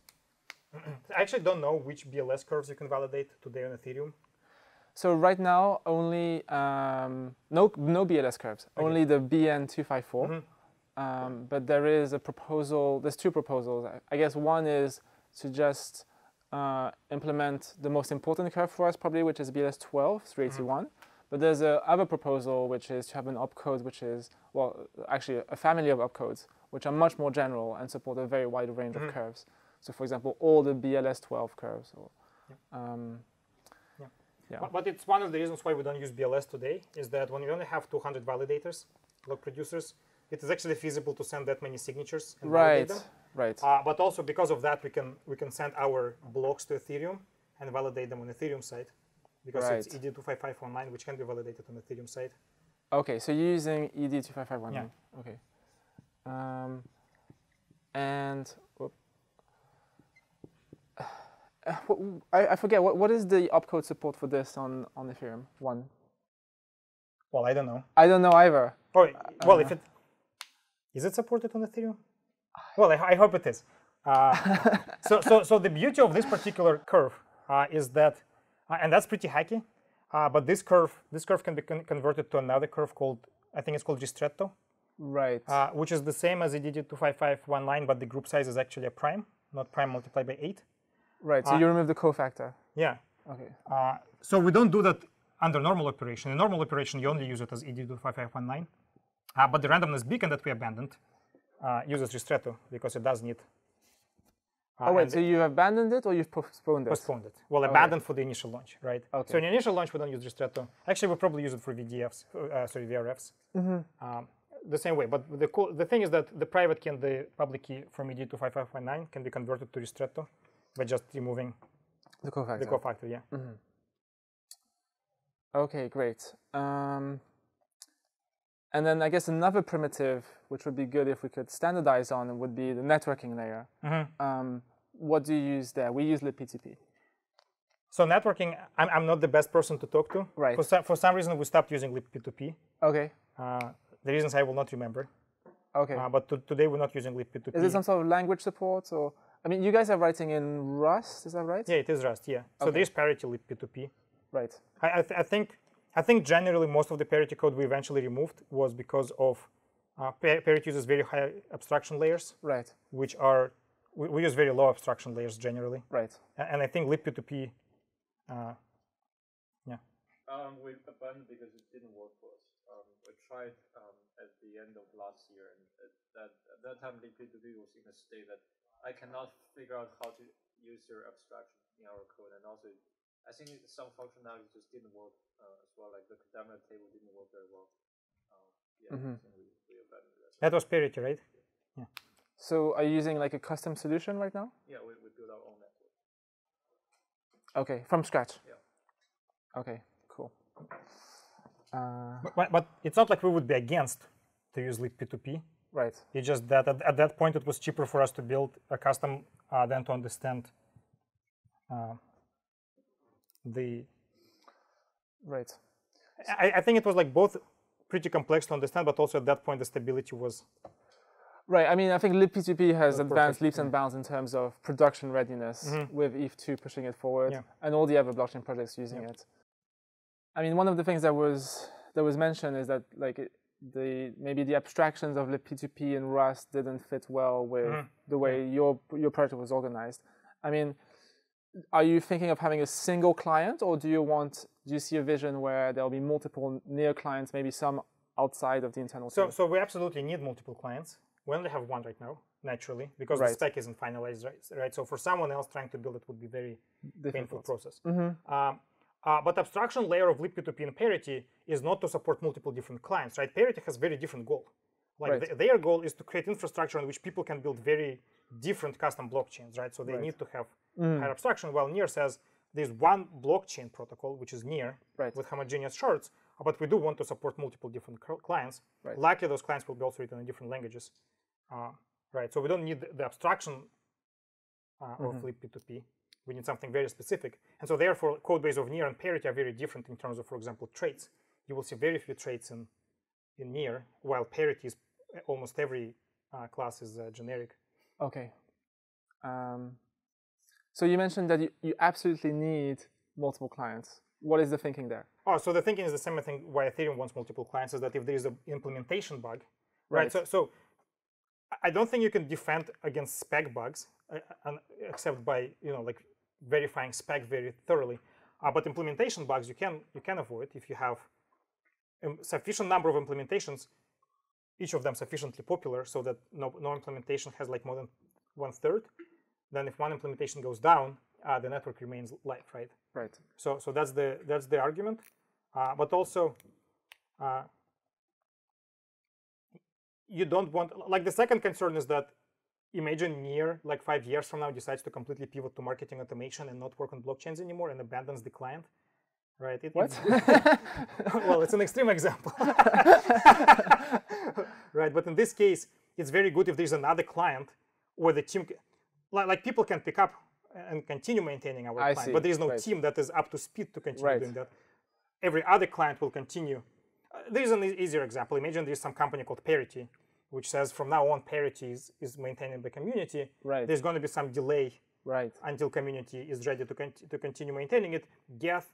B: *clears throat* I actually don't know which BLS curves you can validate today on Ethereum.
A: So right now, only um, no no BLS curves, only the BN254.
B: Mhm.
A: Um, but there is a proposal. There's two proposals. I guess one is to just uh, implement the most important curve for us, probably, which is BLS 12 381. But there's a other proposal which is to have an opcode, which is well, actually a family of opcodes, which are much more general and support a very wide range
B: Mhm.
A: of curves. So, for example, all the BLS 12 curves. Or,
B: Yeah.
A: um,
B: Yeah.
A: yeah.
B: But, but it's one of the reasons why we don't use BLS today is that when you only have 200 validators, block producers, it is actually feasible to send that many signatures and
A: Right,
B: validate them.
A: Right.
B: Uh, but also because of that, we can we can send our blocks to Ethereum and validate them on Ethereum side because it's E ED25519, which can be validated on Ethereum side.
A: Okay, so you're using E ED25519.
B: Yeah.
A: Okay. Um, and whoop. *sighs* Uh, I, I forget what, what is the opcode support for this on, on Ethereum one.
B: Well, I don't know.
A: I don't know either.
B: Or well,
A: Uh,
B: if it is it supported on Ethereum? *sighs* Well, I, I hope it is. Uh, *laughs* so, so, so the beauty of this particular curve uh, is that Uh, and that's pretty hacky. Uh, but this curve, this curve can be con- converted to another curve called, I think it's called Ristretto,
A: Right.
B: uh, which is the same as ED25519, but the group size is actually a prime, not prime multiplied by 8.
A: right. So you remove the cofactor.
B: Yeah.
A: Okay.
B: Uh, so we don't do that under normal operation. In normal operation, you only use it as ED25519. Uh, but the randomness beacon that we abandoned uh, uses Ristretto because it does need. uh,
A: Oh wait. So you abandoned it or you've postponed it?
B: postponed it. Well, abandoned for the initial launch, right?
A: Okay.
B: So in the initial launch, we don't use Ristretto. Actually, we probably use it for VDFs, uh, sorry, VRFs.
A: Mm-hmm.
B: Um, the same way, but the cool, the thing is that the private key and the public key from ED25519 can be converted to Ristretto by just removing
A: The cofactor.
B: the cofactor. Yeah.
A: Okay, great. Um, and then I guess another primitive, which would be good if we could standardize on, would be the networking layer.
B: Mm-hmm.
A: Um, what do you use there? We use libp2p.
B: So networking, I'm, I'm not the best person to talk to.
A: Right.
B: For some, for some reason, we stopped using libp2p.
A: Okay.
B: Uh, the reasons I will not remember.
A: Okay.
B: Uh, but to, today we're not using libp2p.
A: Is it some sort of language support or? I mean, you guys are writing in Rust, is that right?
B: Yeah, it is Rust. Yeah. So
A: Okay.
B: there is parity libp2p.
A: Right.
B: I, I, th- I think I think generally most of the parity code we eventually removed was because of uh, parity uses very high abstraction layers,
A: Right.
B: which are we, we use very low abstraction layers generally,
A: Right.
B: A- and I think libp2p. Uh, yeah.
C: Um, we abandoned because it didn't work for us. Um, we tried um, at the end of last year, and at that at that time, libp2p was in a state that I cannot figure out how to use their abstraction in our code, and also I think some functionality just didn't work uh, as well. Like the coordinate table didn't work very well. Um, yeah, I think we, we that.
B: That was parity, right? Yeah.
A: So are you using like a custom solution right now?
C: Yeah, we, we built our own network.
A: Okay, from scratch.
C: Yeah.
A: Okay, cool. Uh,
B: But, but, but it's not like we would be against to use libp2p.
A: right.
B: It's just that at, at that point it was cheaper for us to build a custom uh, than to understand uh, the.
A: Right.
B: I, I think it was like both pretty complex to understand, but also at that point the stability was.
A: Right. I mean, I think libp2p has advanced leaps and bounds in terms of production readiness mm-hmm. with ETH2 pushing it forward
B: Yeah.
A: and all the other blockchain projects using it. I mean, one of the things that was that was mentioned is that like it, the maybe the abstractions of libp2p and Rust didn't fit well with mm-hmm. the way your your project was organized. I mean, are you thinking of having a single client, or do you want do you see a vision where there will be multiple near clients, maybe some outside of the internal
B: So,
A: team?
B: so we absolutely need multiple clients. We only have one right now, naturally, because the spec isn't finalized, right? right? So for someone else trying to build it would be very painful process. Um, uh, but abstraction layer of libp2p in parity is not to support multiple different clients, right? Parity has very different goal. Like
A: Right.
B: th- their goal is to create infrastructure on which people can build very different custom blockchains, right? So they need to have
A: Mm.
B: higher abstraction. While Near says there's one blockchain protocol, which is Near,
A: Right.
B: with homogeneous shards, but we do want to support multiple different clients.
A: Right.
B: Likely those clients will be also written in different languages, uh, right? So we don't need the, abstraction uh,
A: Mm-hmm.
B: of libp2p. We need something very specific. And so therefore, code base of Near and Parity are very different in terms of, for example, traits. You will see very few traits in, in Near, while Parity is uh, almost every uh, class is uh, generic.
A: Okay. Um, so you mentioned that you, you absolutely need multiple clients. What is the thinking there?
B: Oh, so the thinking is the same thing why Ethereum wants multiple clients is that if there is an implementation bug, right?
A: Right.
B: So, so I- don't think you can defend against spec bugs, uh, except by you know like verifying spec very thoroughly. Uh, but implementation bugs you can you can avoid if you have a sufficient number of implementations, each of them sufficiently popular so that no, no implementation has like more than one third. Then if one implementation goes down, uh, the network remains live, right?
A: Right.
B: So, so that's the that's the argument, uh, but also uh, you don't want like the second concern is that imagine near like five years from now decides to completely pivot to marketing automation and not work on blockchains anymore and abandons the client, right? It,
A: What?
B: it's- *laughs* well, it's an extreme example, *laughs* *laughs* right? But in this case, it's very good if there's another client where the team, like, like people can pick up and continue maintaining our
A: I
B: client,
A: see,
B: but there is no
A: right.
B: team that is up to speed to continue
A: Right.
B: doing that. Every other client will continue. Uh, there is an e- easier example. Imagine there's some company called Parity, which says from now on Parity is, is maintained in the community.
A: Right.
B: There's going to be some delay
A: Right.
B: until community is ready to, con- to continue maintaining it. Geth,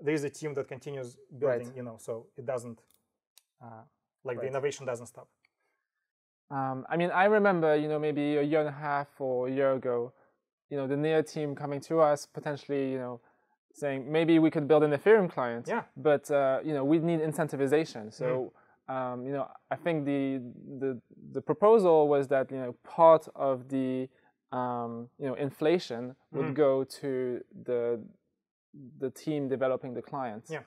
B: there is a team that continues building,
A: Right.
B: you know, so it doesn't, uh, like the innovation doesn't stop.
A: Um, I mean, I remember, you know, maybe a year and a half or a year ago, you know, the Near team coming to us potentially, you know, saying maybe we could build an Ethereum client.
B: Yeah.
A: But uh, you know, we need incentivization. So um, you know, I think the the the proposal was that you know part of the um, you know inflation would go to the the team developing the client.
B: Yeah.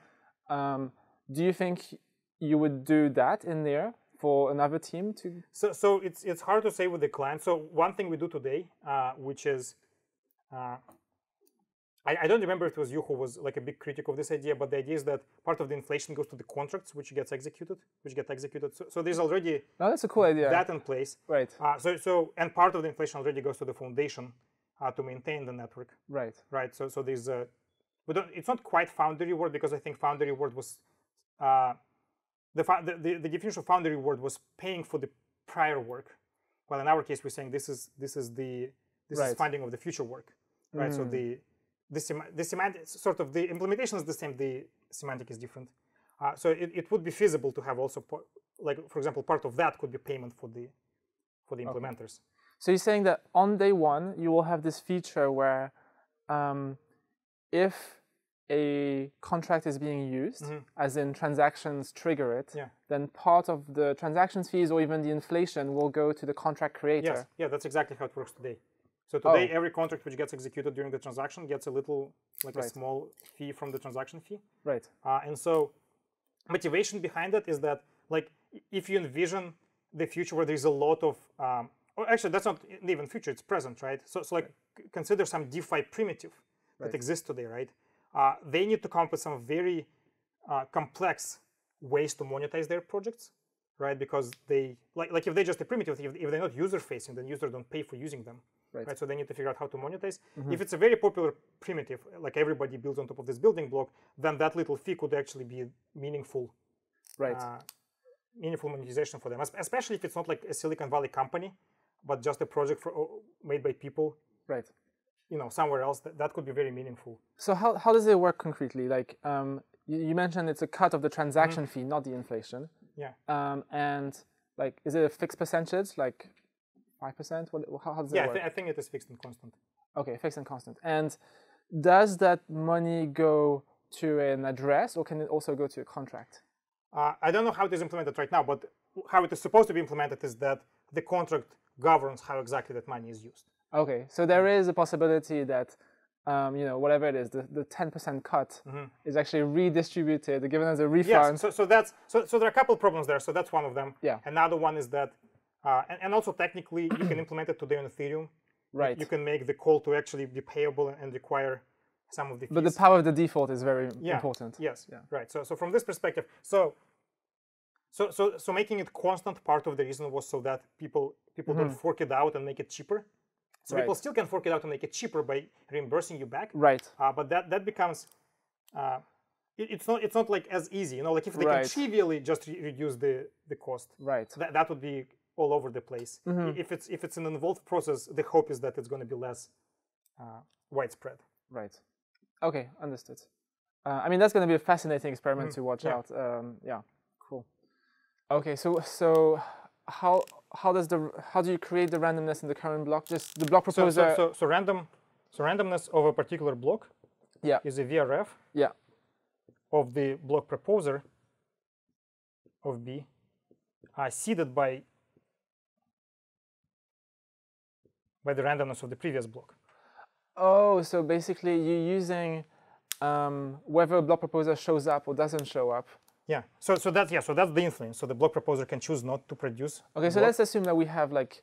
A: Um, do you think you would do that in there for another team to?
B: So, so it's it's hard to say with the client. So one thing we do today, uh, which is, uh, I, I don't remember if it was you who was like a big critic of this idea, but the idea is that part of the inflation goes to the contracts which gets executed, which get executed. So, so there's already
A: No, that's a cool idea.
B: that in place.
A: right.
B: Uh, so, so and part of the inflation already goes to the foundation uh, to maintain the network,
A: Right.
B: right? So, so there's a, we don't, it's not quite founder reward because I think founder reward was, uh, the, the, the of founder reward was paying for the prior work, Well, in our case we're saying this is this is the this is
A: Right.
B: funding of the future work, right? So the the, sema- the semantic sort of the implementation is the same, the semantic is different. Uh, so it, it would be feasible to have also like for example part of that could be payment for the for the implementers.
A: So you're saying that on day one you will have this feature where, um, if a contract is being used, as in transactions trigger it.
B: Yeah.
A: then part of the transactions fees or even the inflation will go to the contract creator.
B: Yes, yeah, that's exactly how it works today. So today,
A: Oh.
B: every contract which gets executed during the transaction gets a little, like a small fee from the transaction fee.
A: Right.
B: Uh, and so, motivation behind it is that, like, if you envision the future where there's a lot of, um, or actually, that's not even future; it's present, right? So, so like, c- consider some DeFi primitive that
A: Right.
B: exists today, right? Uh, they need to come up with some very uh, complex ways to monetize their projects, right? Because they like like if they're just a primitive, if, if they're not user facing, then users don't pay for using them,
A: Right.
B: So they need to figure out how to monetize. If it's a very popular primitive, like everybody builds on top of this building block, then that little fee could actually be meaningful,
A: Right.
B: uh, meaningful monetization for them. Especially if it's not like a Silicon Valley company, but just a project for, made by people,
A: right.
B: You know, somewhere else. That, that could be very meaningful.
A: So how, how does it work concretely? Like um, you, you mentioned it's a cut of the transaction
B: Mm-hmm.
A: fee, not the inflation.
B: Yeah.
A: Um, and like, is it a fixed percentage, like five percent? What? How, how does
B: Yeah,
A: it
B: I,
A: work?
B: thi- I think it is fixed and constant.
A: Okay, fixed and constant. And does that money go to an address or can it also go to a contract?
B: Uh, I don't know how it is implemented right now, but how it is supposed to be implemented is that the contract governs how exactly that money is used.
A: Okay, so there is a possibility that, um, you know, whatever it is, the, the 10% cut is actually redistributed, given as a
B: Yes,
A: refund.
B: so, so that's so, so there are a couple of problems there. So that's one of them.
A: Yeah.
B: Another one is that, uh, and, and also technically you can *clears throat* implement it today on Ethereum.
A: right.
B: You can make the call to actually be payable and require some of the fees.
A: but the power of the default is very
B: Yeah,
A: important.
B: Yes.
A: Yeah.
B: Right. So so from this perspective, so so so so making it constant part of the reason was so that people people don't fork it out and make it cheaper. So people still can fork it out and make it cheaper by reimbursing you back.
A: Right.
B: Uh, but that that becomes uh, it, it's not it's not like as easy. You know, like if they
A: Right.
B: can trivially just re- reduce the the cost,
A: Right.
B: that that would be all over the place. I- If it's if it's an involved process, the hope is that it's going to be less uh, widespread.
A: Right. Okay, understood. Uh, I mean, that's going to be a fascinating experiment to watch
B: yeah.
A: out. Um, yeah, cool. Okay, so so how how does the how do you create the randomness in the current block? Just the block
B: So,
A: proposer.
B: so, so, so random, so randomness of a particular block
A: yeah,
B: is a VRF
A: yeah.
B: of the block proposer of B, uh, seeded by by the randomness of the previous block.
A: Oh, so basically you're using um, whether a block proposer shows up or doesn't show up.
B: Yeah. So, so that's yeah. So that's the influence. So the block proposer can choose not to produce.
A: Okay, so
B: block.
A: let's assume that we have like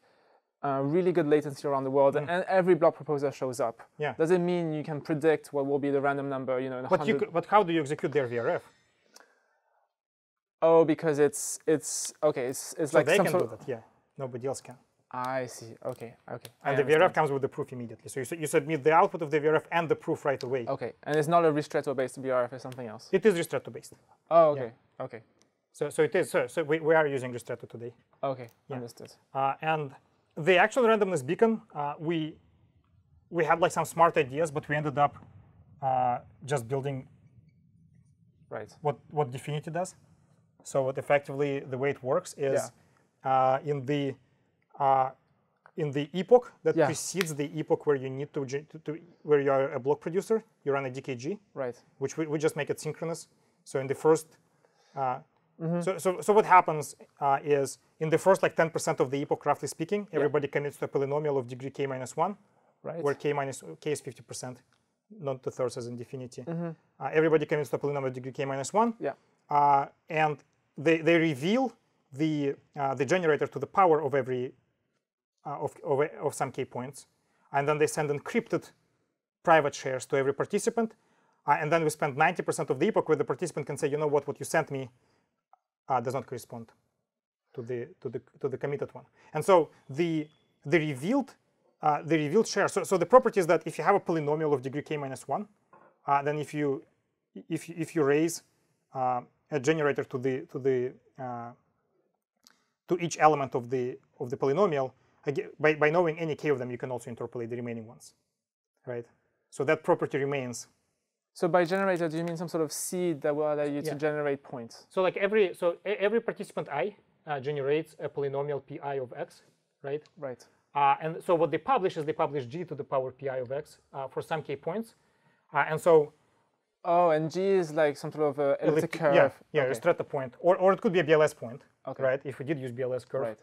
A: uh, really good latency around the world, and every block proposer shows up.
B: Mm. Yeah.
A: Does it mean you can predict what will be the random number? You know, in a
B: But you could, but how do you execute their VRF?
A: Oh, because it's it's okay. It's it's
B: So
A: like
B: they
A: some
B: can
A: sort.
B: do that. Yeah. Nobody else can.
A: I see. Okay. Okay. I
B: And the
A: understand.
B: VRF comes with the proof immediately. So you, su- you submit the output of the VRF and the proof right away.
A: Okay, and it's not a ristretto based VRF. It's something else.
B: It is Ristretto based.
A: Oh, okay. Okay.
B: So, so it is. So, so we, we are using Ristretto today.
A: Okay. Understood.
B: Uh, and the actual randomness beacon, uh, we we had like some smart ideas, but we ended up uh, just building
A: Right.
B: what what DFINITY does. So what effectively the way it works is uh, in the uh, in the epoch that
A: Yeah.
B: precedes the epoch where you need to, to, to where you are a block producer, you run a DKG,
A: Right.
B: which we, we just make it synchronous. So in the first, uh,
A: Mm-hmm.
B: so, so so what happens uh, is in the first like 10% of the epoch, roughly speaking, everybody commits to a polynomial of degree k minus one,
A: Right.
B: where k minus k is 50%, not two thirds as in DFINITY.
A: Mm-hmm.
B: Uh, everybody commits to a polynomial of degree k minus one,
A: Yeah.
B: uh, and they, they reveal the uh, the generator to the power of every of, of of some key points, and then they send encrypted private shares to every participant, uh, and then we spend 90% of the epoch where the participant can say, you know what, what you sent me uh, does not correspond to the to the to the committed one. And so the the revealed uh, the revealed share. So, so the property is that if you have a polynomial of degree k minus one, uh, then if you if if you raise uh, a generator to the to the uh, to each element of the of the polynomial, aga- by by knowing any k of them, you can also interpolate the remaining ones, right? So that property remains.
A: So by generator, do you mean some sort of seed that will allow you
B: Yeah.
A: to generate points?
B: So like every so every participant i uh, generates a polynomial pi of x, right?
A: Right.
B: Uh, and so what they publish is they publish g to the power pi of x uh, for some k points, uh, and so
A: Oh, and G is like some sort of a
B: elliptic-
A: elliptic curve.
B: yeah, yeah,
A: Okay.
B: a Ristretto point, or or it could be a BLS point,
A: Okay.
B: right? If we did use BLS curve,
A: Right.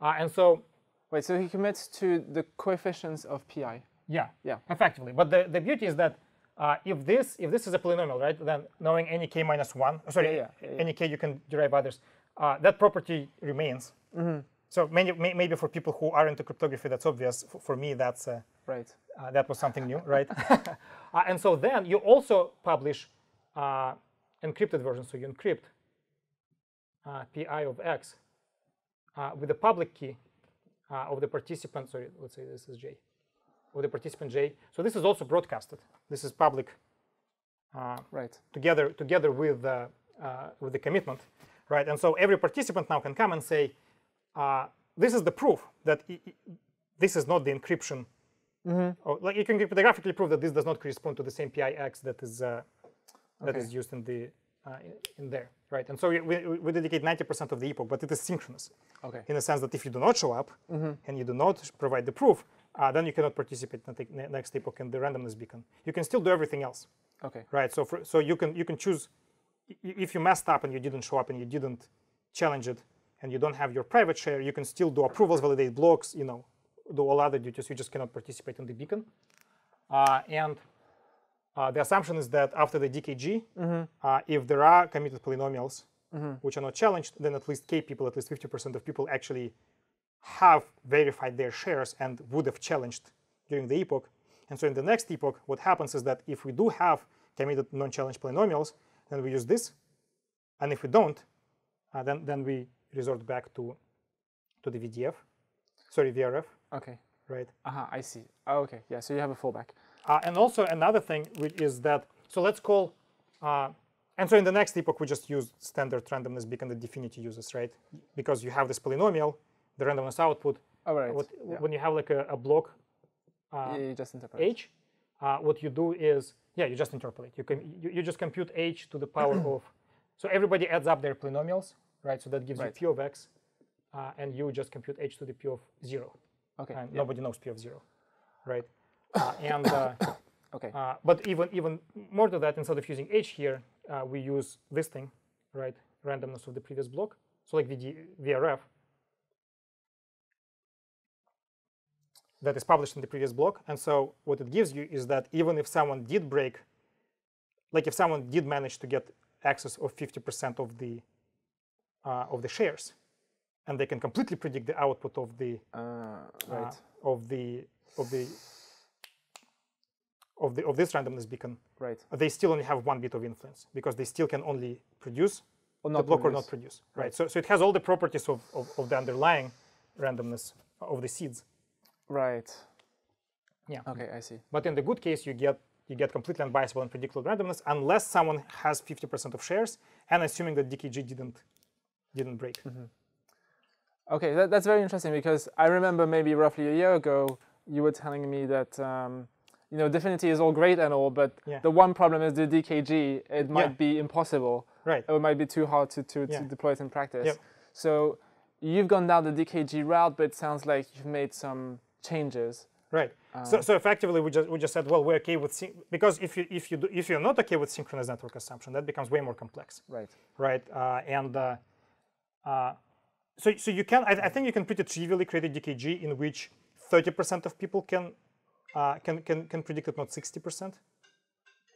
B: uh, and so
A: Wait, so he commits to the coefficients of pi.
B: yeah,
A: Yeah.
B: effectively. But the, the beauty is that uh, if this if this is a polynomial, right, then knowing any k 1, sorry,
A: Yeah, yeah, yeah,
B: any k you can derive others, uh, that property remains.
A: Mm-hmm.
B: So many, may, maybe for people who are into cryptography, that's obvious. For, for me, that's uh,
A: Right.
B: uh, that was something new, right? *laughs* uh, and so then you also publish uh, encrypted version. So you encrypt uh, pi of x uh, with the public key of the participant. Sorry, let's say this is j, of the participant j. So this is also broadcasted. This is public uh,
A: Right.
B: together together with the uh, with the commitment, right? And so every participant now can come and say, uh, "This is the proof that this is not the encryption." Or, like you can cryptographically prove that this does not correspond to the same PIX that is uh, that is
A: Okay.
B: used in the uh, in- in there, right? And so we, we, we dedicate 90% of the epoch, but it is synchronous
A: Okay.
B: in the sense that if you do not show up and you do not provide the proof, uh, then you cannot participate in the next epoch in the randomness beacon. You can still do everything else
A: Okay.
B: right? So for, so you can you can choose if you messed up and you didn't show up and you didn't challenge it and you don't have your private share, you can still do approvals, validate blocks, you know, do all other duties. You just cannot participate in the beacon. Uh, and uh, the assumption is that after the DKG, uh, if there are committed polynomials which are not challenged, then at least K people, at least 50% of people actually have verified their shares and would have challenged during the epoch. And so in the next epoch, what happens is that if we do have committed non-challenged polynomials, then we use this. And if we don't, uh, then, then we resort back to, to the VDF, sorry, VRF,
A: Okay.
B: right?
A: Aha, I see. Oh, okay. Yeah, so you have a fallback.
B: Uh, and also another thing is that, so let's call, uh, and so in the next epoch, we just use standard randomness beacon that DFINITY uses, right? Because you have this polynomial, the randomness output.
A: All right.
B: What,
A: yeah.
B: When you have like a, a block uh,
A: you just interpolate.
B: h, uh, what you do is, yeah, you just interpolate. You can you, you just compute h to the power *clears throat* of, so everybody adds up their polynomials, right? So that gives
A: Right.
B: you p of x, uh, and you just compute h to the p of zero,
A: Okay.
B: and
A: yeah.
B: nobody knows p of zero, right? Uh, and uh, *coughs*
A: Okay.
B: uh, but even even more to that, instead of using h here, uh, we use this thing, right? Randomness of the previous block. So like VD, VRF that is published in the previous block. And so what it gives you is that even if someone did break, like if someone did manage to get access of 50% of the uh, of the shares, and they can completely predict the output of the
A: Uh,
B: uh,
A: right.
B: of the of the of the of this randomness beacon,
A: right.
B: they still only have one bit of influence because they still can only produce
A: Or
B: the
A: not
B: block or not produce. Right. So so it has all the properties of, of, of the underlying randomness of the seeds.
A: Right.
B: Yeah.
A: Okay, I see.
B: But in the good case, you get you get completely unbiasable and predictable randomness unless someone has 50% of shares and assuming that DKG didn't didn't break.
A: Okay, that, that's very interesting because I remember maybe roughly a year ago you were telling me that um, you know DFINITY is all great and all, but
B: Yeah.
A: the one problem is the DKG. It might
B: Yeah.
A: be impossible.
B: Right.
A: It might be too hard to, to,
B: Yeah.
A: to deploy it in practice.
B: Yep.
A: So you've gone down the DKG route, but it sounds like you've made some changes.
B: Right. so, so effectively, we just we just said, well, we're okay with because if you if you do, if you're not okay with synchronous network assumption, that becomes way more complex,
A: Right.
B: right? Uh, and uh, uh, so so you can I, I think you can pretty trivially create a DKG in which 30% of people can uh, can can can predict it, not 60%.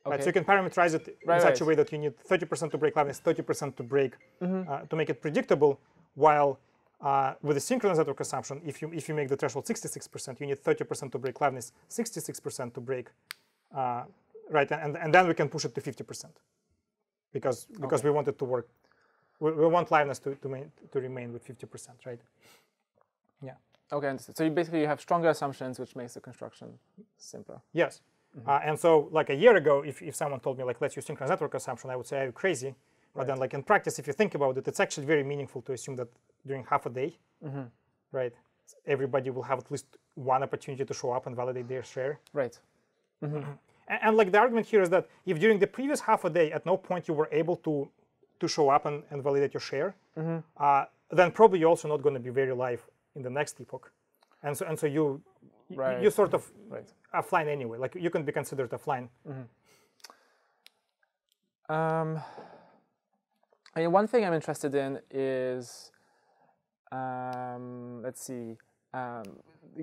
B: Right, so you can parameterize it in
A: Right,
B: such a way that you need 30% to break liveness, 30% to break
A: Mm-hmm.
B: uh, to make it predictable. While uh, with the synchronous network assumption, if you if you make the threshold 66%, you need 30% to break liveness, 66% to break, uh, right? And and then we can push it to 50% because because we want it to work. We, we want liveness to to, main, to remain with 50%, right? Yeah.
A: Okay, understood. So you basically you have stronger assumptions, which makes the construction simpler.
B: Yes. Uh, and so, like a year ago, if, if someone told me, like, let's use synchronous network assumption, I would say, are you crazy? But then, like, in practice, if you think about it, it's actually very meaningful to assume that during half a day, right, everybody will have at least one opportunity to show up and validate their share.
A: Right. *clears throat*
B: And, and like, the argument here is that if during the previous half a day, at no point you were able to to show up and, and validate your share, uh, then probably you're also not going to be very live in the next epoch. And so, and so you,
A: Right.
B: you sort of
A: Right.
B: offline anyway. Like you can be considered offline.
A: Um, I mean, one thing I'm interested in is, um, let's see, um,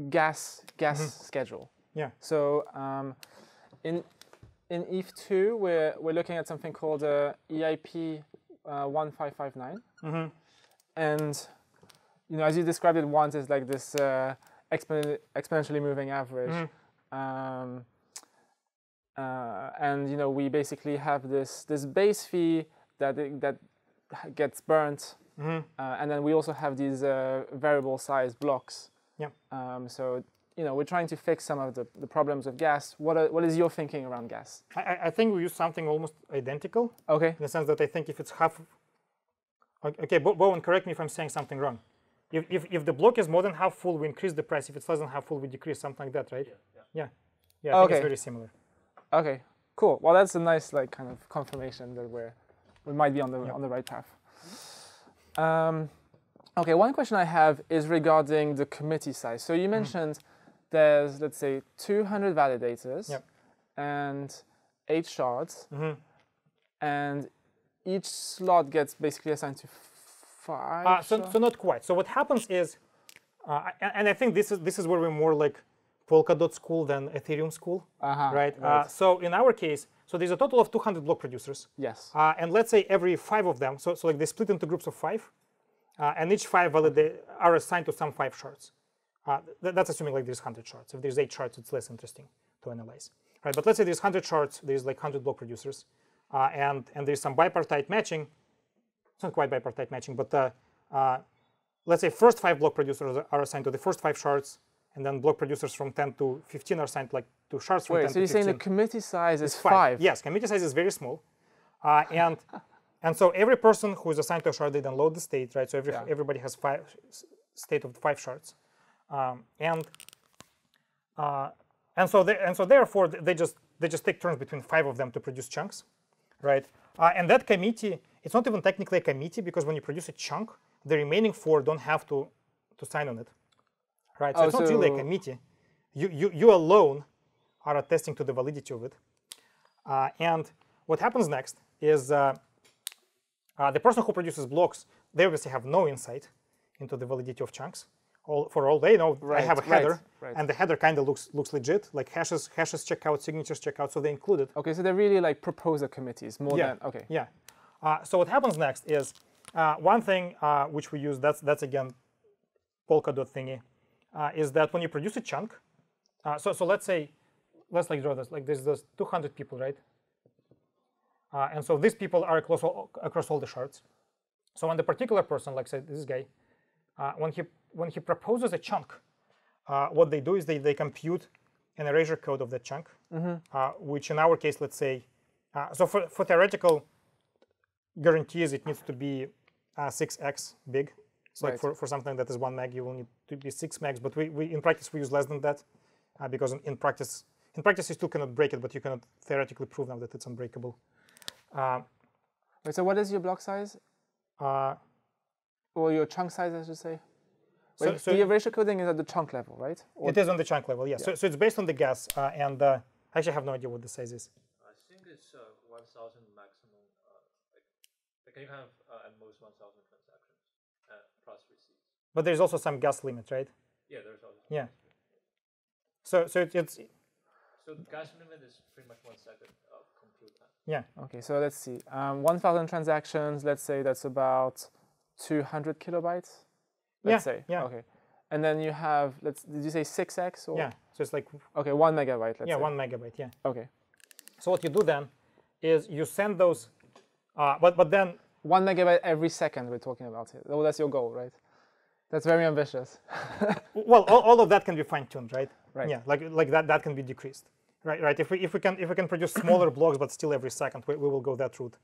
A: gas gas schedule.
B: Yeah.
A: So um, in in ETH two, we're we're looking at something called uh, EIP uh, one five five nine, and you know, as you described it once, it's like this uh, exponent, exponentially moving average. Um, uh, and you know, we basically have this this base fee that it, that gets burnt, uh, and then we also have these uh, variable size blocks.
B: Yeah.
A: Um, so you know, we're trying to fix some of the, the problems of gas. What are, what is your thinking around gas?
B: I, I- I think we use something almost identical
A: Okay.
B: in the sense that I think if it's half. Okay, Bowen, correct me if I'm saying something wrong. If, if, if the block is more than half full, we increase the price. If it's less than half full, we decrease something like that, right?
C: Yeah, yeah.
B: Yeah. Yeah, I think
A: Okay.
B: it's very similar.
A: Okay. Cool. Well, that's a nice like kind of confirmation that we're we might be on the on the right path. Um, okay. One question I have is regarding the committee size. So you
B: Mm-hmm.
A: mentioned there's let's say 200 validators
B: Yep.
A: and eight shards,
B: Mhm.
A: and each slot gets basically assigned to five.
B: Uh, so, so not quite. So what happens is, uh, and, and I think this is this is where we're more like Polkadot school than Ethereum school,
A: Uh-huh,
B: right? Uh,
A: right.
B: so in our case, so there's a total of 200 block producers.
A: yes.
B: Uh, and let's say every five of them, so, so like they split into groups of five, uh, and each five validate are assigned to some five shards. Uh, th- that's assuming like there's 100 shards. If there's eight shards, it's less interesting to analyze. Right, but let's say there's 100 shards, there's like 100 block producers, uh, and, and there's some bipartite matching. It's not quite bipartite matching, but uh, uh, let's say first five block producers are- assigned to the first five shards, and then block producers from 10 to 15 are assigned like to shards from 10
A: Wait. So
B: to
A: you're saying the committee size is
B: five.
A: five?
B: Yes, committee size is very small, uh, and *laughs* and so every person who is assigned to a shard, they then load the state, right? So every,
A: Yeah.
B: everybody has five state of five shards, um, and uh, and so they, and so therefore they just they just take turns between five of them to produce chunks, right? Uh, and that committee, it's not even technically a committee because when you produce a chunk, the remaining four don't have to to sign on it, right? So
A: Oh,
B: it's not really a committee. You you you alone are attesting to the validity of it. Uh, and what happens next is uh, uh, the person who produces blocks, they obviously have no insight into the validity of chunks. All, for all they know, I have a header,
A: right.
B: and the header kind of looks looks legit. Like hashes hashes check out, signatures check out, so they include it.
A: Okay. So they're really like proposer committees more
B: Yeah.
A: than okay.
B: Yeah. Uh, so what happens next is uh, one thing uh, which we use. That's that's again Polkadot thingy. Uh, is that when you produce a chunk? Uh, so so let's say let's like draw this. Like there's those 200 people, right? Uh, and so these people are across all, across all the shards. So when the particular person, like say this guy, uh, when he when he proposes a chunk, uh, what they do is they, they compute an erasure code of that chunk, uh, which in our case, let's say, uh, so for, for theoretical guarantees, it needs to be uh, 6x big. So like for, for something that is one meg, you will need to be six megs. But we, we in practice we use less than that. uh, because in, in practice, in practice you still cannot break it, but you cannot theoretically prove now that it's unbreakable. Uh,
A: Wait, so what is your block size?
B: uh,
A: Or your chunk size, I should say?
B: So-
A: Wait,
B: so-
A: the erasure coding is at the chunk level, right? Or
B: it is on the chunk level, yeah. So, so it's based on the gas, uh, and uh, I actually have no idea what the size is.
C: I think it's uh, 1,000 maximum. Like, like you have uh, at most 1,000 transactions uh, plus receipts.
B: But there's also some gas limit, right?
C: Yeah, there's also.
B: Yeah. So, so it, it's
C: So the gas limit is pretty much one second of compute time.
B: yeah,
A: Okay, so let's see. Um, 1,000 transactions, let's say that's about 200 kilobytes. Let's
B: Yeah,
A: say.
B: yeah.
A: Okay. And then you have, let's, did you say 6x? Or?
B: yeah. So it's like
A: Okay, one megabyte, let's
B: yeah,
A: say.
B: one megabyte, yeah.
A: Okay.
B: So what you do then is you send those, uh, but but then
A: One megabyte every second we're talking about here. Oh, that's your goal, right? That's very ambitious. *laughs*
B: well, all, all of that can be fine tuned, right?
A: Right.
B: Yeah, like like that that can be decreased, right? Right. If we if we can if we can produce smaller blocks but still every second, we, we will go that route.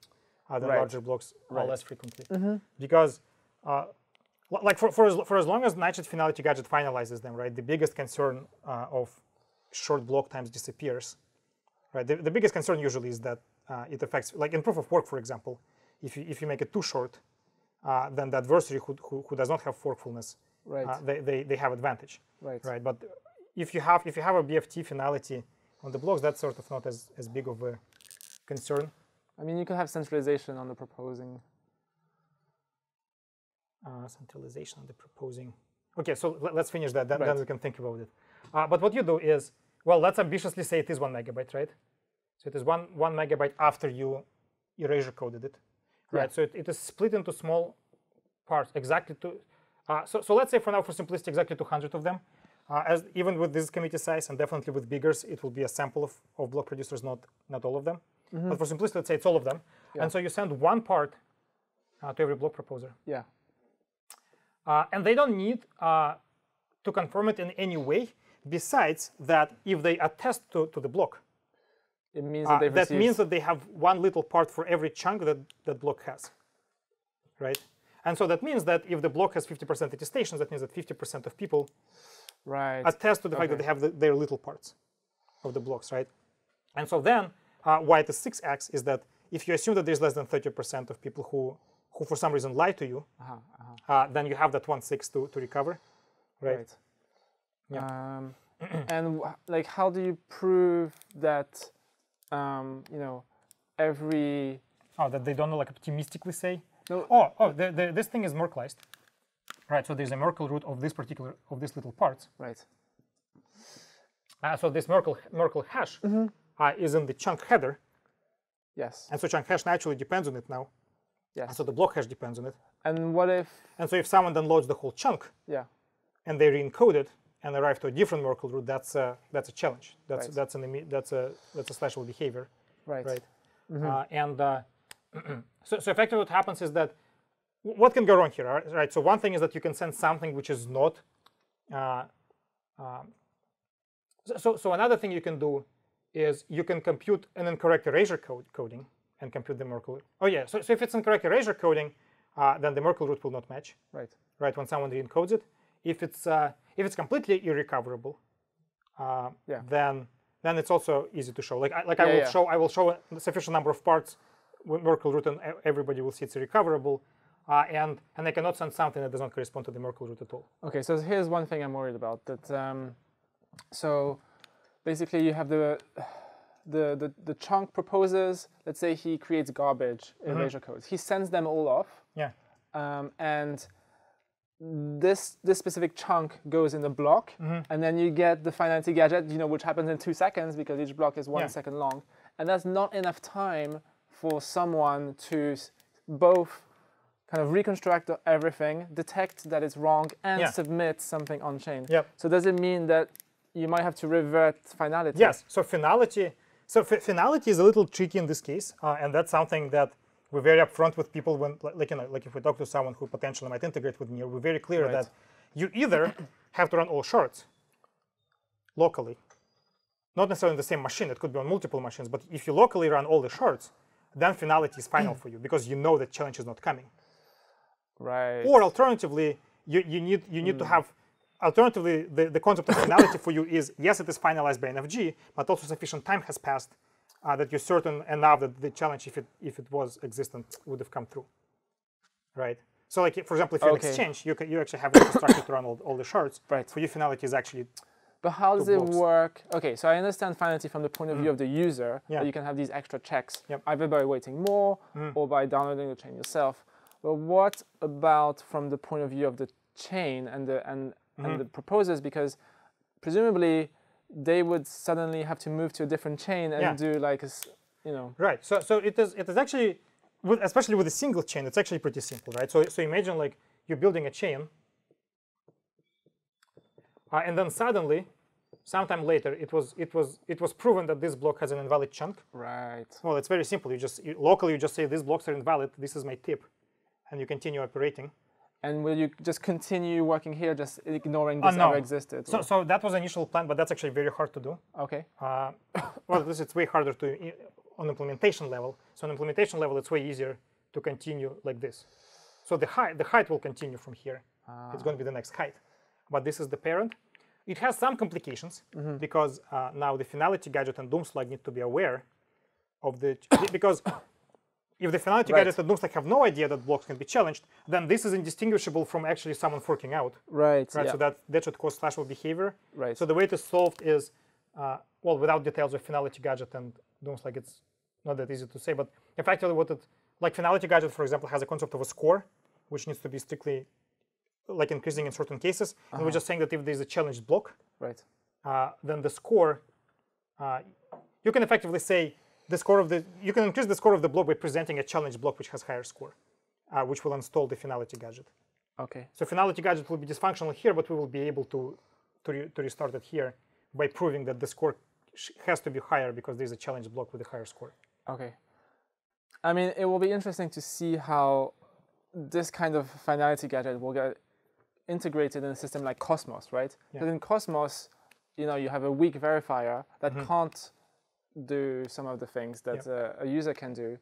B: Uh, the
A: Right.
B: larger blocks uh,
A: Right.
B: less frequently, because. Uh, like for, for, as, for as long as Nightshade Finality Gadget finalizes them, right, the biggest concern uh, of short block times disappears, right? The, the biggest concern usually is that uh, it affects, like in proof of work, for example, if you, if you make it too short, uh, then the adversary who, who, who does not have forkfulness,
A: Right.
B: uh, they, they, they have advantage,
A: right.
B: right? But if you have if you have a BFT finality on the blocks, that's sort of not as, as big of a concern.
A: I mean, you can have centralization on the proposing.
B: uh, centralization on the proposing. Okay, so let, us finish that, then, then we can think about it. Uh, but what you do is, well, let's ambitiously say it is one megabyte, right? So it is one, one megabyte after you erasure coded it, right?
A: Yeah.
B: So it, it is split into small parts, exactly to, uh, so, so let's say for now, for simplicity, exactly 200 of them. Uh, as even with this committee size and definitely with biggers, it will be a sample of, of block producers, not, not all of them. But for simplicity, let's say it's all of them.
A: Yeah.
B: And so you send one part uh, to every block proposer.
A: Yeah.
B: Uh, and they don't need uh, to confirm it in any way besides that if they attest to, to the block,
A: It means
B: uh,
A: that they've
B: that means that they have one little part for every chunk that that block has, right? And so that means that if the block has 50% attestations, that means that 50% of people
A: right.
B: attest to the fact that they have the, their little parts of the blocks, right? And so then uh, why it is 6x is that if you assume that there's less than 30% of people who, who for some reason lie to you,
A: uh-huh, uh-huh.
B: uh, then you have that one six to, to recover, right?
A: Right.
B: Yeah.
A: Um, *clears throat* and like, how do you prove that? Um, you know, every
B: Oh, that they don't know like optimistically say.
A: no.
B: Oh, oh, the, the, this thing is Merkleized. Right, so there's a Merkle root of this particular of this little part.
A: Right.
B: Uh, so this Merkle Merkle hash uh, is in the chunk header,
A: Yes.
B: and so chunk hash naturally depends on it now.
A: Yes.
B: And so the block hash depends on it.
A: And what if?
B: And so if someone then loads the whole chunk
A: Yeah.
B: and they re-encode it and arrive to a different Merkle root, that's a that's a challenge. That's
A: Right.
B: that's an that's a that's a slashable behavior.
A: Right.
B: right? Uh, and uh, *clears throat* so, so effectively, what happens is that what can go wrong here, right? So one thing is that you can send something which is not. Uh, um, so- so, so another thing you can do is you can compute an incorrect erasure code coding and compute the Merkle. Oh yeah, so, so if it's incorrect erasure coding, uh, then the Merkle root will not match,
A: Right.
B: right? When someone re-encodes it, if it's uh, if it's completely irrecoverable, uh,
A: Yeah.
B: then then it's also easy to show. Like I, like I will
A: yeah.
B: show I will show a sufficient number of parts with Merkle root, and everybody will see it's irrecoverable. Uh, and and I cannot send something that does not correspond to the Merkle root at all.
A: Okay. So here's one thing I'm worried about. That um, so basically you have the the the, the chunk proposes. Let's say he creates garbage in erasure codes. He sends them all off.
B: Yeah.
A: um, and this this specific chunk goes in the block, and then you get the finality gadget, you know, which happens in two seconds because each block is one
B: Yeah.
A: second long, and that's not enough time for someone to both kind of reconstruct everything, detect that it's wrong, and
B: Yeah.
A: submit something on chain.
B: Yep.
A: So does it mean that you might have to revert finality?
B: Yes. So finality. So fi- finality is a little tricky in this case, uh, and that's something that we're very upfront with people when, like, you know, like if we talk to someone who potentially might integrate with Near, we're very clear
A: Right.
B: that you either *clears throat* have to run all shards locally, not necessarily on the same machine. It could be on multiple machines, but if you locally run all the shards, then finality is final *clears throat* for you because you know that challenge is not coming.
A: Right.
B: Or alternatively, you, you need you need to hmm. have alternatively, the, the concept of finality for you is yes, it is finalized by NFG, but also sufficient time has passed uh, that you're certain enough that the challenge, if it if it was existent, would have come through, right? So, like for example, if you're
A: Okay.
B: an exchange, you can, you actually have infrastructure to run all, all the shards. *coughs*
A: Right.
B: For you, finality is actually
A: But how does it
B: blocks.
A: work? Okay, so I understand finality from the point of view mm. of the user.
B: Yeah.
A: That you can have these extra checks,
B: Yep.
A: either by waiting more mm. or by downloading the chain yourself. But what about from the point of view of the chain and the and, and mm-hmm. the proposers? Because presumably they would suddenly have to move to a different chain and
B: Yeah.
A: do like a, you know,
B: Right. So so it is it is actually, with, especially with a single chain, it's actually pretty simple, right? So so imagine like you're building a chain, uh, and then suddenly, sometime later, it was it was it was proven that this block has an invalid chunk.
A: right?
B: Well, it's very simple. You just you, locally you just say these blocks are invalid. This is my tip, and you continue operating.
A: And will you just continue working here, just ignoring
B: Oh,
A: this
B: no.
A: ever existed?
B: So so that was initial plan, but that's actually very hard to do.
A: okay,
B: Uh, *coughs* well, at least it's way harder to on implementation level. So on implementation level, it's way easier to continue like this. So the height, the height will continue from here. It's going to be the next height. But this is the parent. It has some complications because uh, now the finality gadget and Doomslug need to be aware of the *coughs* because if the finality
A: Right.
B: gadget and like have no idea that blocks can be challenged, then this is indistinguishable from actually someone forking out
A: right,
B: right?
A: yeah,
B: So that that should cause slashable behavior.
A: Right.
B: So the way to solve is, uh, well, without details of finality gadget and Doomslug it's not that easy to say, but effectively what it, like finality gadget, for example, has a concept of a score, which needs to be strictly like increasing in certain cases. And we're just saying that if there's a challenged block,
A: right,
B: uh, then the score, uh, you can effectively say the score of the, you can increase the score of the block by presenting a challenge block which has higher score, uh, which will install the finality gadget.
A: okay,
B: So finality gadget will be dysfunctional here, but we will be able to to, re- to restart it here by proving that the score has to be higher because there's a challenge block with a higher score.
A: okay. I mean, it will be interesting to see how this kind of finality gadget will get integrated in a system like Cosmos, right? Because in Cosmos, you know, you have a weak verifier that can't do some of the things that uh, a user can do,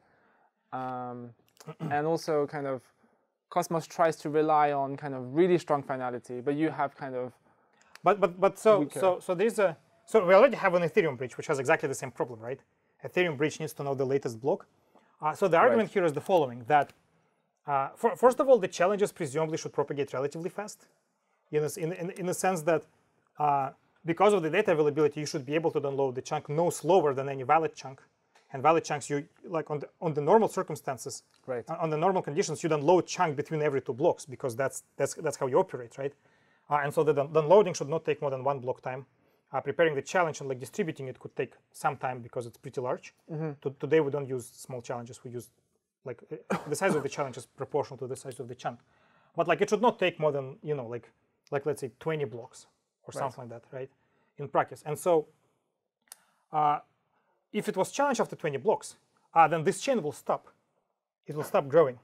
A: um, *clears throat* and also kind of Cosmos tries to rely on kind of really strong finality, but you have kind of
B: But but but so
A: Weaker.
B: so so there's a so we already have an Ethereum bridge which has exactly the same problem, right? Ethereum bridge needs to know the latest block. Uh, so the argument here is the following: that uh, for, first of all, the challenges presumably should propagate relatively fast, in a, in, in, in the sense that uh, because of the data availability, you should be able to download the chunk no slower than any valid chunk. And valid chunks, you like on the on the normal circumstances,
A: Right.
B: on the normal conditions, you don't load chunk between every two blocks because that's that's that's how you operate, right? Uh, and so the downloading should not take more than one block time. Uh, preparing the challenge and like distributing it could take some time because it's pretty large. To, today we don't use small challenges; we use like uh, *coughs* the size of the challenge is proportional to the size of the chunk. But like it should not take more than you know like like let's say 20 blocks or something like that, right? In practice, and so uh, if it was challenged after 20 blocks, uh, then this chain will stop. It will stop growing.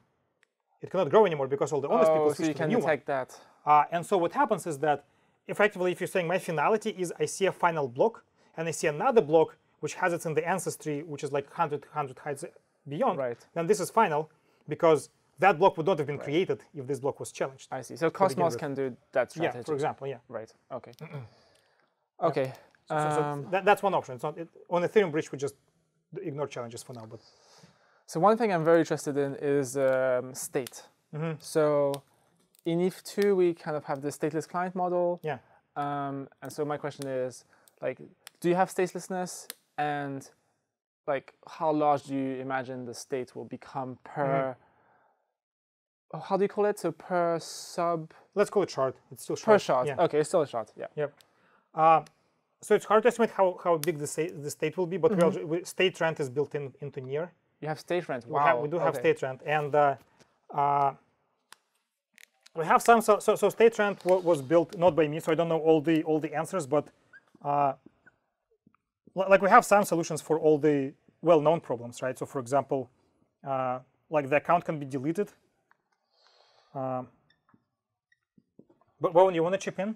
B: It cannot grow anymore because all the honest people
A: oh, so you
B: to the
A: can
B: new one.
A: detect that.
B: Uh, and so what happens is that effectively, if you're saying my finality is I see a final block and I see another block which has it in the ancestry, which is like 100, 100 heights beyond,
A: Right.
B: then this is final because that block would not have been created if this block was challenged.
A: I see. So Cosmos can do that strategy.
B: yeah, for example, yeah.
A: Right. Okay. *clears throat* Okay.
B: So, so
A: Um,
B: that, that's one option. It's not, it, on Ethereum bridge, we just ignore challenges for now. But
A: So one thing I'm very interested in is um, state.
B: Mm-hmm.
A: So in ETH2, we kind of have the stateless client model.
B: yeah,
A: Um, and so my question is, like, do you have statelessness? And like, how large do you imagine the state will become per? oh, How do you call it? So per sub
B: let's call it shard. It's still shard.
A: per shard.
B: Yeah.
A: Okay, it's still a shard. Yeah.
B: Yep. Uh, so it's hard to estimate how, how big the, state the state will be, but we already, we, state rent is built in into near.
A: You have state rent.
B: We,
A: Wow.
B: have, we do have
A: okay.
B: state rent, and uh, uh, we have some. So, so, so state rent wa- was built not by me, so I don't know all the all the answers, but uh, li- like we have some solutions for all the well-known problems, right? So, for example, uh, like the account can be deleted. Um, but Bowen, you want to chip in?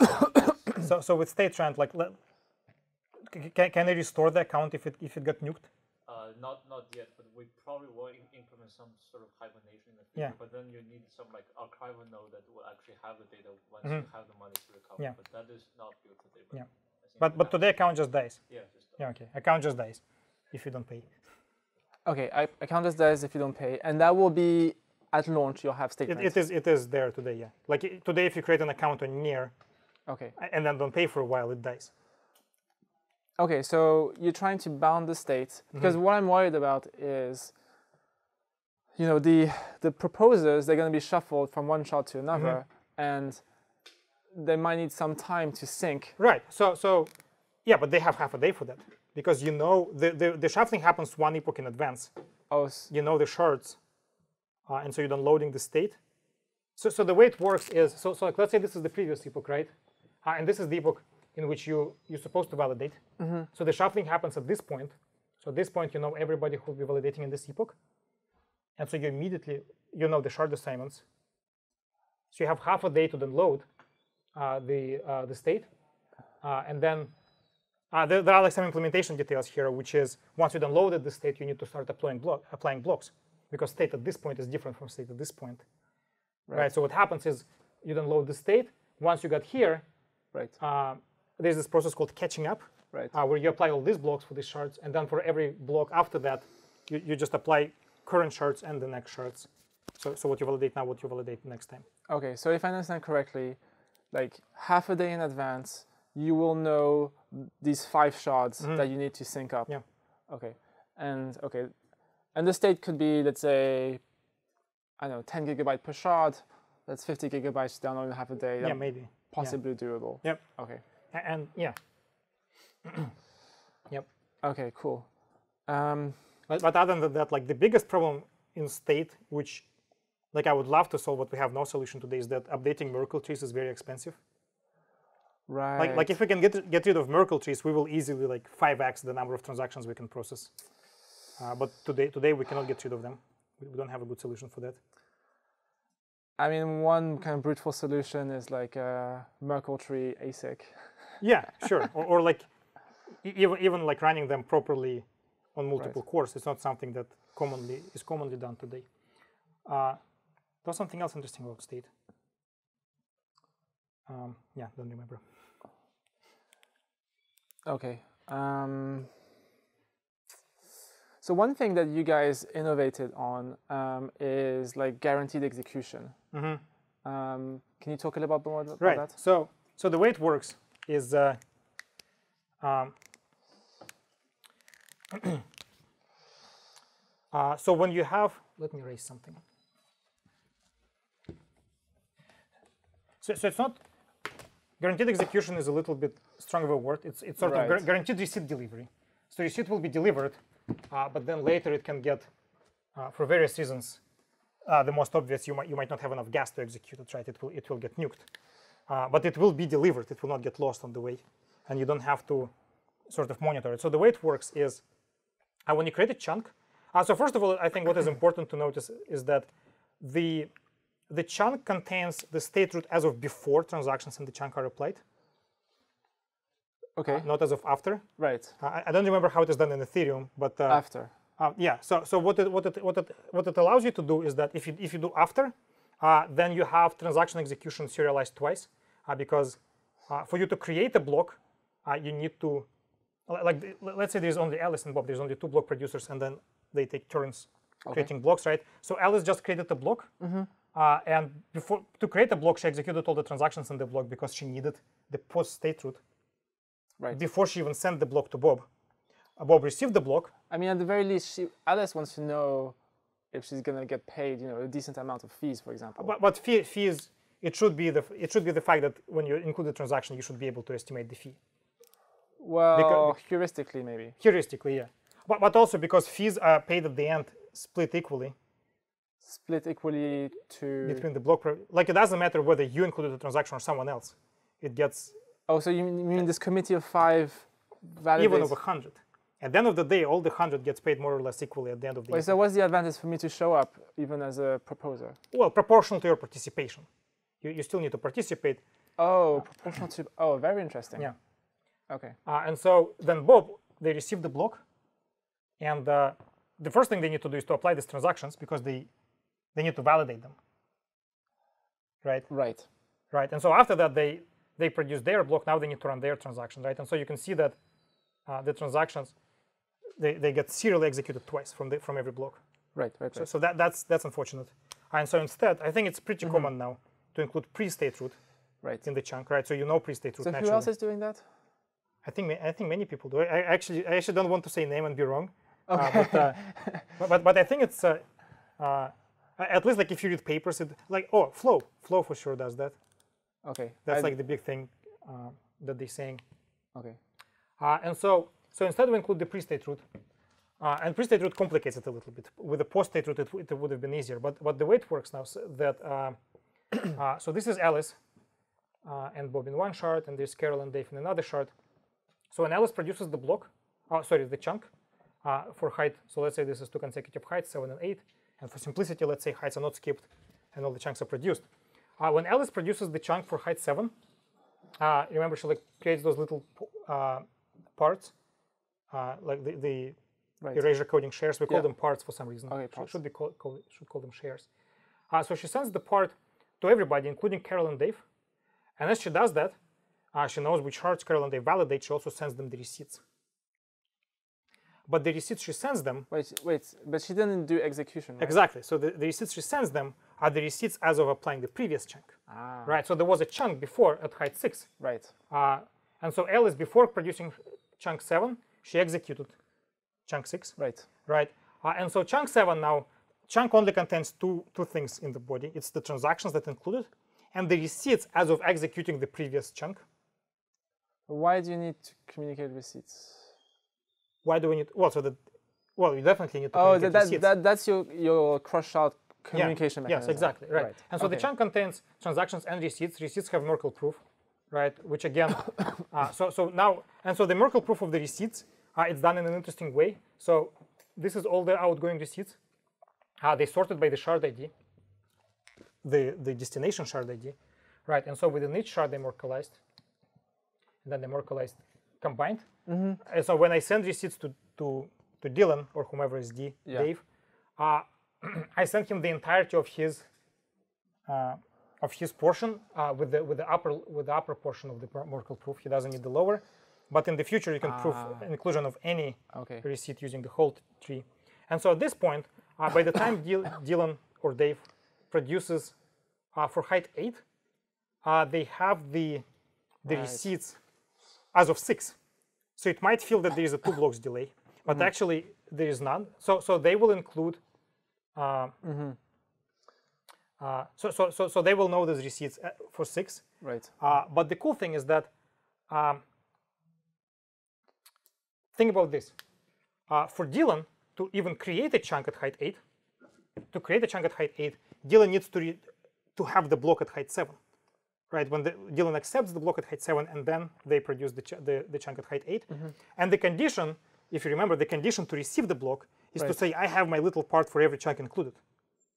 B: *coughs* so, so with state rent, like, let, can, can I restore the account if it if it got nuked?
C: Uh, not not yet, but we we probably will im- implement some sort of hibernation in the
B: Yeah.
C: but then you need some like archival node that will actually have the data once
B: Mhm.
C: you have the money to recover.
B: Yeah.
C: But that is not built today. But
B: Yeah. But but today account just dies.
C: yeah, just
B: Yeah, okay. Account just dies if you don't pay.
A: Okay, I, account just dies if you don't pay, and that will be at launch. You'll have
B: It, it is it is there today. Yeah. Like today, if you create an account on Near
A: Okay.
B: and then don't pay for a while, it dies.
A: Okay, so you're trying to bound the state mm-hmm. because what I'm worried about is, you know, the the proposers they're going to be shuffled from one shard to another, mm-hmm. and they might need some time to sync.
B: Right. So so yeah, but they have half a day for that because you know the the, the shuffling happens one epoch in advance.
A: Oh,
B: You know the shards, and so you're done loading the state. So so the way it works is so so like let's say this is the previous epoch, right? Uh, and this is the epoch in which you you're supposed to validate. So the shuffling happens at this point. So at this point, you know everybody who will be validating in this epoch, and so you immediately you know the shard assignments. So you have half a day to then load uh, the uh, the state, uh, and then uh, there, there are like some implementation details here, which is once you then loaded the state, you need to start applying block applying blocks because state at this point is different from state at this point. Right. So what happens is you then load the state. Once you got here,
A: right,
B: uh, there's this process called catching up,
A: right.
B: uh, where you apply all these blocks for these shards, and then for every block after that, you, you just apply current shards and the next shards. So, so what you validate now, what you validate next time.
A: Okay, so if I understand correctly, like half a day in advance, you will know these five shards that you need to sync up.
B: Yeah.
A: Okay, and okay, and the state could be let's say, I don't know, 10 gigabyte per shard. That's 50 gigabytes download in half a day.
B: Yeah, maybe.
A: possibly doable.
B: Yep.
A: Okay.
B: A- And, yeah. *clears throat* yep.
A: Okay. Cool. Um,
B: But, but other than that, like the biggest problem in state, which like I would love to solve, but we have no solution today, is that updating Merkle trees is very expensive.
A: right.
B: Like, like if we can get get rid of Merkle trees, we will easily like 5x the number of transactions we can process. Uh, but today today we cannot get rid of them. We don't have a good solution for that.
A: I mean, one kind of brute force solution is like a Merkle tree ASIC. *laughs*
B: Yeah, sure. or, or like even even like running them properly on multiple cores. It's not something that commonly is commonly done today. Uh, there's something else interesting about state. Um, yeah, don't remember.
A: Okay. Um, so one thing that you guys innovated on um, is like guaranteed execution.
B: Mhm.
A: Um, can you talk a little bit more about
B: Right.
A: that?
B: So so the way it works is uh, um, *clears throat* uh, so when you have let me erase something. So, so it's not guaranteed execution is a little bit strong of a word. It's it's sort of
A: Right.
B: gu- guaranteed receipt delivery. So receipt will be delivered, but then later it can get uh, for various reasons. Uh, the most obvious, you might you might not have enough gas to execute it, right? It will it will get nuked, uh, but it will be delivered. It will not get lost on the way, and you don't have to sort of monitor it. So the way it works is, uh, when you create a chunk. Uh, so first of all, I think what is important to notice is that the the chunk contains the state root as of before transactions in the chunk are applied,
A: Okay.
B: not as of after.
A: Right.
B: Uh, I, I don't remember how it is done in Ethereum, but uh,
A: After.
B: uh, yeah, so so what it, what it what it what it allows you to do is that if you if you do after, uh, then you have transaction execution serialized twice, uh, because uh, for you to create a block, uh, you need to like let's say there's only Alice and Bob, there's only two block producers, and then they take turns creating blocks, right? So Alice just created a block, uh, and before to create a block, she executed all the transactions in the block because she needed the post state root
A: Right.
B: before she even sent the block to Bob. Uh, Bob received the block,
A: I mean, at the very least, she, Alice wants to know if she's gonna get paid, you know, a decent amount of fees, for example.
B: But, but fee, fees, it should be the it should be the fact that when you include the transaction, you should be able to estimate the fee
A: well, heuristically, maybe.
B: heuristically, yeah. But but also because fees are paid at the end, split equally
A: Split equally to.
B: between the block. Like it doesn't matter whether you included the transaction or someone else. It gets
A: Oh, so you mean you mean this committee of five validates?
B: even over hundred. At the end of the day, all the hundred gets paid more or less equally at the end of the
A: Wait,
B: year.
A: so what's the advantage for me to show up even as a proposer?
B: Well, proportional to your participation, you, you still need to participate.
A: Oh, proportional to. Oh, very interesting.
B: Yeah.
A: Okay.
B: Uh, and so then Bob, they receive the block, and uh, the first thing they need to do is to apply these transactions because they they need to validate them, right?
A: Right.
B: Right. And so after that, they they produce their block. Now they need to run their transaction, right? And so you can see that uh, the transactions they, they get serially executed twice from the from every block.
A: Right. Right.
B: So,
A: right.
B: so that that's that's unfortunate. And so instead, I think it's pretty common now to include pre-state root
A: right.
B: in the chunk, right? So you know pre-state root
A: So
B: naturally.
A: who else is doing that?
B: I think I think many people do. I, I actually I actually don't want to say name and be wrong. Uh,
A: Okay.
B: but, uh, *laughs* but, but but I think it's uh, uh, at least like if you read papers, it like oh flow flow for sure does that.
A: Okay.
B: That's
A: I-
B: like the big thing uh, that they're saying.
A: okay.
B: Uh, and so so instead we include the pre-state root. Uh, and pre-state root complicates it a little bit. With the post-state root, it, it would have been easier. But but the way it works now, so that uh, *coughs* uh, so this is Alice uh, and Bob in one shard, and there's Carol and Dave in another shard. So when Alice produces the block, oh sorry, the chunk uh, for height. So let's say this is two consecutive heights, seven and eight. And for simplicity, let's say heights are not skipped, and all the chunks are produced. Uh, when Alice produces the chunk for height seven, uh, remember she like creates those little uh, parts, uh, like the, the
A: Right.
B: erasure coding shares. We call
A: Yeah.
B: them parts for some reason.
A: Okay,
B: Should-
A: parts.
B: Should be call, call, should call them shares. Uh, so she sends the part to everybody, including Carol and Dave. And as she does that, uh, she knows which shards Carol and Dave validate. She also sends them the receipts. But the receipts she sends them
A: Wait. Wait. But she didn't do execution. Right?
B: exactly. So the, the receipts she sends them are the receipts as of applying the previous chunk.
A: Ah.
B: Right. So there was a chunk before at height six.
A: Right.
B: Uh, and so Alice, before producing chunk seven, she executed chunk six.
A: Right.
B: right? Uh, and so chunk seven now, chunk only contains two two things in the body. It's the transactions that included, and the receipts as of executing the previous chunk.
A: Why do you need to communicate receipts?
B: Why do we need? Well, so that well, you definitely need to
A: Oh,
B: communicate
A: that, that,
B: receipts.
A: that that's your your cross out
B: Yeah,
A: communication
B: Yes, exactly. Right. And so the
A: okay.
B: chunk contains transactions and receipts. Receipts have Merkle proof, right? Which again, *coughs* uh, so so now and so the Merkle proof of the receipts, uh, it's done in an interesting way. So this is all the outgoing receipts. Uh, they sorted by the shard ID, the the destination shard ID, right? And so within each shard they Merkleized, and then they Merkleized combined.
A: Mm-hmm.
B: And so when I send receipts to to to Dylan or whomever is D,
A: Yeah.
B: Dave, uh, *clears throat* I sent him the entirety of his uh, of his portion uh, with the with the upper with the upper portion of the Mer- Merkle proof. He doesn't need the lower, but in the future you can prove
A: Ah.
B: inclusion of any
A: Okay.
B: receipt using the whole tree. And so at this point, uh, by the time *coughs* Dylan or Dave produces uh, for height eight, uh, they have the the
A: Right.
B: receipts as of six. So it might feel that there is a two blocks delay, but
A: Mm-hmm.
B: actually there is none. So so they will include. Uh,
A: Mm-hmm.
B: uh, so, so so so they will know those receipts uh, for six.
A: Right.
B: Uh, but the cool thing is that, um, think about this. Uh, for Dylan to even create a chunk at height 8, to create a chunk at height 8, Dylan needs to, re- to have the block at height 7. Right, when the, Dylan accepts the block at height 7 and then they produce the, ch- the, the chunk at height 8. And the condition, if you remember, the condition to receive the block is to say, I have my little part for every chunk included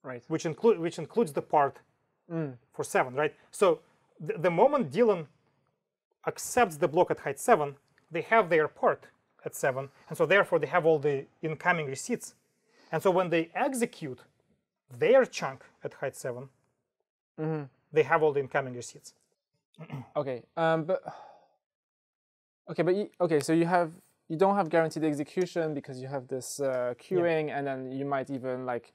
A: Right.
B: which include which includes the part for seven, right? So the, the moment Dylan accepts the block at height seven, they have their part at seven, and so therefore they have all the incoming receipts. And so when they execute their chunk at height 7 they have all the incoming receipts.
A: Okay. Um. But. Okay. But you, okay. So you have you don't have guaranteed execution because you have this uh, queuing, and then you might even like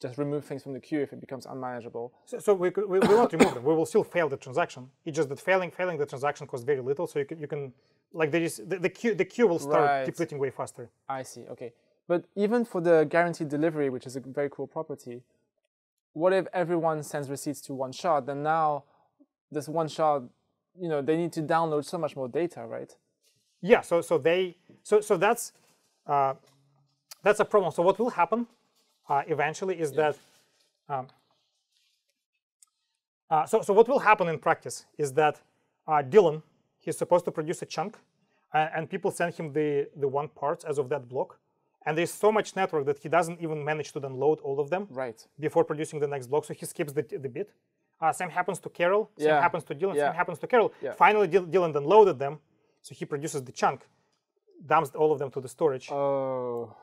A: just remove things from the queue if it becomes unmanageable.
B: So, so we, we, we won't remove them. We will still fail the transaction. It's just that failing failing the transaction costs very little. So you can you can like there is the, the queue the queue will start
A: Right.
B: depleting way faster.
A: I see. Okay. But even for the guaranteed delivery, which is a very cool property, what if everyone sends receipts to one shard? Then now, this one shard, you know, they need to download so much more data, right?
B: Yeah. So so they so so that's uh, that's a problem. So what will happen uh, eventually is that um, uh, so so what will happen in practice is that uh, Dylan he's supposed to produce a chunk, uh, and people send him the the one parts as of that block, and there's so much network that he doesn't even manage to download all of them
A: Right.
B: before producing the next block, so he skips the, the bit. Uh, same happens to Carol, same
A: Yeah.
B: happens to Dylan,
A: Yeah.
B: same happens to Carol.
A: Yeah.
B: Finally, Dyl- Dylan downloaded them, so he produces the chunk, dumps all of them to the storage.
A: Oh.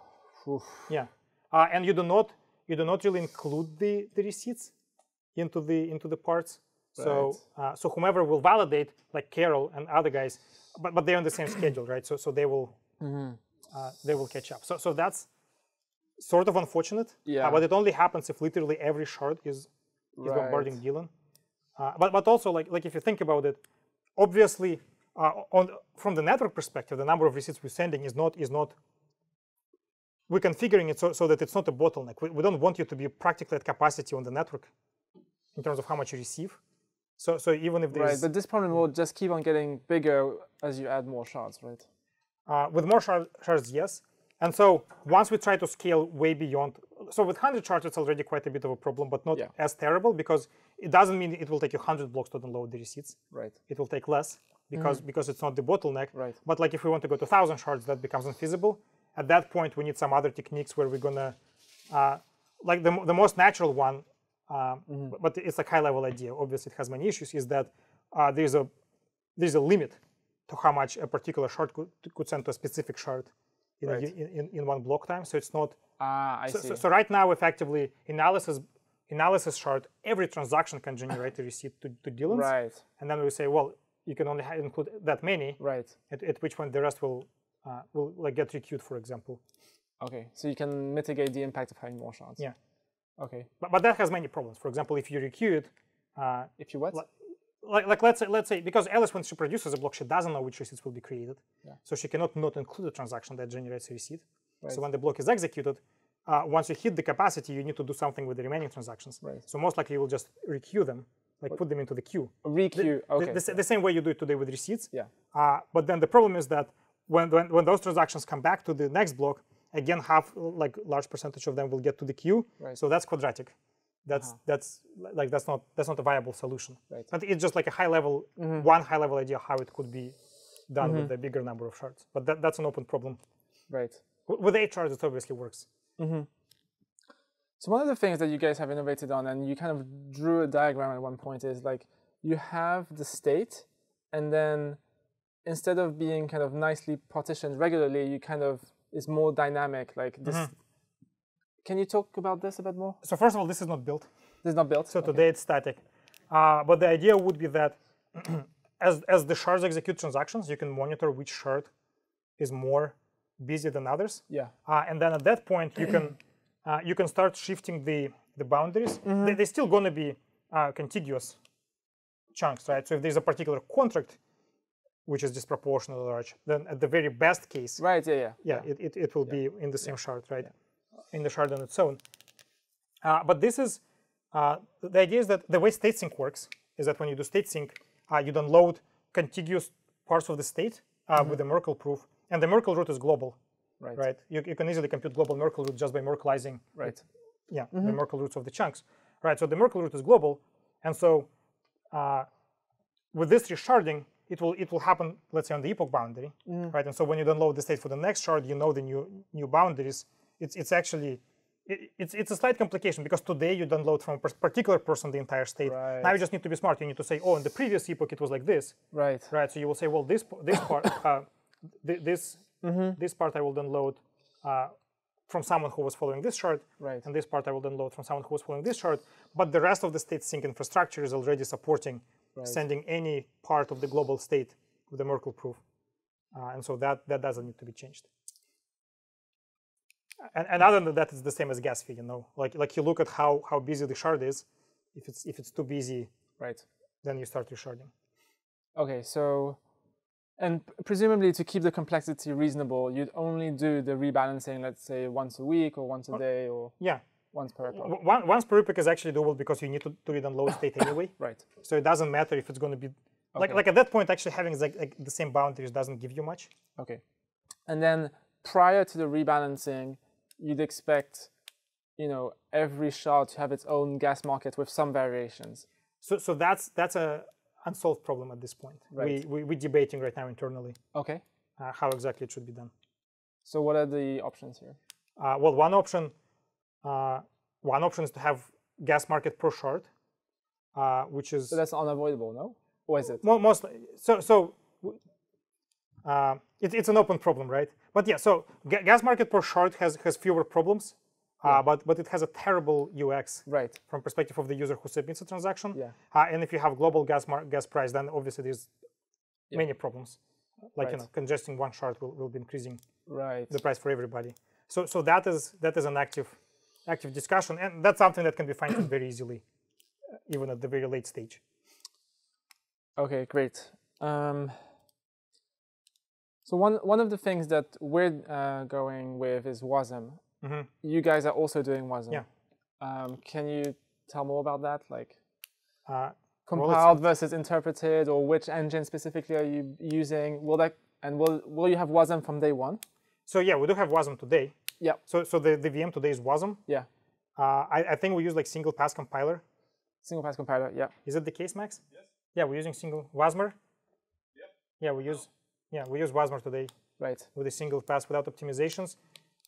A: oof.
B: yeah, uh, and you do not you do not really include the, the receipts into the into the parts. So uh, so whomever will validate, like Carol and other guys, but but they're on the same schedule, right? So so they will uh, they will catch up. So so that's sort of unfortunate. uh,
A: Yeah.
B: but it only happens if literally every shard is is bombarding Dylan. Uh, but but also like like if you think about it, obviously uh, on from the network perspective, the number of receipts we're sending is not is not. We're configuring it so, so that it's not a bottleneck. We, we don't want you to be practically at capacity on the network in terms of how much you receive. So so even if
A: Right,
B: there's
A: but this problem will just keep on getting bigger as you add more shards, right?
B: Uh, with more shard, shards, yes. And so once we try to scale way beyond, so with 100 shards, it's already quite a bit of a problem, but not
A: Yeah.
B: as terrible because it doesn't mean it will take you 100 blocks to download the receipts.
A: Right.
B: It will take less because because it's not the bottleneck.
A: Right.
B: But like if we want to go to 1,000 shards, that becomes unfeasible. At that point, we need some other techniques where we're gonna, uh, like the, the most natural one, uh,
A: Mm-hmm.
B: but it's like high level idea. Obviously, it has many issues. Is that uh, there's a there's a limit to how much a particular shard could, could send to a specific shard in,
A: Right.
B: in, in one block time. So it's not.
A: Ah, I
B: So,
A: see.
B: so, so right now, effectively, analysis analysis shard, every transaction can generate a receipt to, to Dylan's.
A: right,
B: And then we say, well, you can only include that many,
A: right.
B: at, at which point the rest will uh, will like get requeued, for example.
A: Okay, so you can mitigate the impact of having more shards.
B: Yeah.
A: Okay.
B: But, but that has many problems. For example, if you it, uh,
A: If you what?
B: like, like let's say let's say because Alice when she produces a block she doesn't know which receipts will be created,
A: Yeah.
B: so she cannot not include a transaction that generates a receipt.
A: Right.
B: So when the block is executed, uh, once you hit the capacity, you need to do something with the remaining transactions.
A: Right.
B: So most likely you will just requeue them, like put them into the queue.
A: Requeue.
B: The-
A: Okay.
B: The, the, the same way you do it today with receipts.
A: Yeah.
B: Uh, but then the problem is that when, when when those transactions come back to the next block, again, half like large percentage of them will get to the queue.
A: Right.
B: So that's quadratic. That's uh-huh. that's like that's not that's not a viable solution.
A: Right.
B: But it's just like a high level, mm-hmm. one high level idea how it could be done with mm-hmm. a bigger number of shards. But that, that's an open problem.
A: right.
B: With eight shards, it obviously works. Mm-hmm.
A: So one of the things that you guys have innovated on, and you kind of drew a diagram at one point, is like you have the state, and then instead of being kind of nicely partitioned regularly, you kind of is more dynamic. Like this. Can you talk about this a bit more?
B: So first of all, this is not built.
A: This is not built.
B: So today it's static. Uh, but the idea would be that *clears throat* as, as the shards execute transactions, you can monitor which shard is more busy than others.
A: Yeah.
B: Uh, and then at that point, you can uh, you can start shifting the the boundaries. They, they're still going to be uh, contiguous chunks, right? So if there's a particular contract which is disproportionately large, then at the very best case,
A: Right. Yeah. Yeah.
B: yeah, It, it, it will be in the same shard, right? In the shard on its own. Uh, but this is uh, the idea is that the way state sync works is that when you do state sync, uh, you download contiguous parts of the state uh, with the Merkle proof, and the Merkle root is global,
A: Right.
B: right? You, you can easily compute global Merkle root just by Merkleizing,
A: Right.
B: yeah, the Merkle roots of the chunks, right? So the Merkle root is global, and so uh, with this resharding, it will it will happen, let's say, on the epoch boundary, right? And so when you download the state for the next shard, you know the new new boundaries. It's it's actually it, it's it's a slight complication because today you download from a particular person the entire state. Right. Now you just need to be smart. You need to say, oh, in the previous epoch it was like this,
A: Right.
B: right? So you will say, well, this this part, *coughs* uh, th- this this part I will download uh, from someone who was following this shard,
A: Right.
B: and this part I will download from someone who was following this shard. But the rest of the state sync infrastructure is already supporting sending any part of the global state with the Merkle proof, uh, and so that that doesn't need to be changed. And, and other than that, it's the same as gas fee. You know, like like you look at how how busy the shard is. If it's if it's too busy,
A: Right.
B: then you start resharding.
A: Okay. So, and presumably to keep the complexity reasonable, you'd only do the rebalancing, let's say once a week or once a day or
B: Yeah,
A: once per epoch.
B: One, once per epoch is actually doable because you need to, to read and load state anyway.
A: Right.
B: So it doesn't matter if it's going to be like
A: Okay.
B: like at that point actually having like, like the same boundaries doesn't give you much.
A: Okay. And then prior to the rebalancing, you'd expect, you know, every shard to have its own gas market with some variations.
B: So so that's that's a unsolved problem at this point.
A: Right.
B: We, we we're debating right now internally
A: Okay.
B: uh, how exactly it should be done.
A: So what are the options here?
B: Uh, well, one option uh, one option is to have gas market per shard, uh, which is
A: So that's unavoidable, no? Or is it?
B: Mo- most so so uh, it, it's an open problem, right? But yeah, so ga- gas market per shard has has fewer problems uh, but but it has a terrible UX
A: Right.
B: from perspective of the user who submits a transaction.
A: Yeah.
B: Uh, and if you have global gas gas price, then obviously there's
A: Yeah.
B: many problems. Like you know, congesting one shard will, will be increasing
A: Right.
B: the price for everybody. So so that is that is an active active discussion, and that's something that can be fine tuned *clears throat* very easily, uh, even at the very late stage.
A: Okay, great. Um, so one one of the things that we're uh, going with is WASM.
B: Mhm.
A: You guys are also doing WASM.
B: Yeah.
A: Um, can you tell more about that, like
B: Uh, Well,
A: compiled versus interpreted, or which engine specifically are you using? Will that and will will you have WASM from day one?
B: so yeah, we do have WASM today.
A: Yeah.
B: So so the, the VM today is WASM.
A: Yeah.
B: Uh, I, I think we use like single pass compiler.
A: Single pass compiler. Yeah.
B: Is it the case, Max? Yes. Yeah, we're using single Wasmer. Yep. Yeah, we use yeah we use Wasmer today
A: Right.
B: with a single pass without optimizations.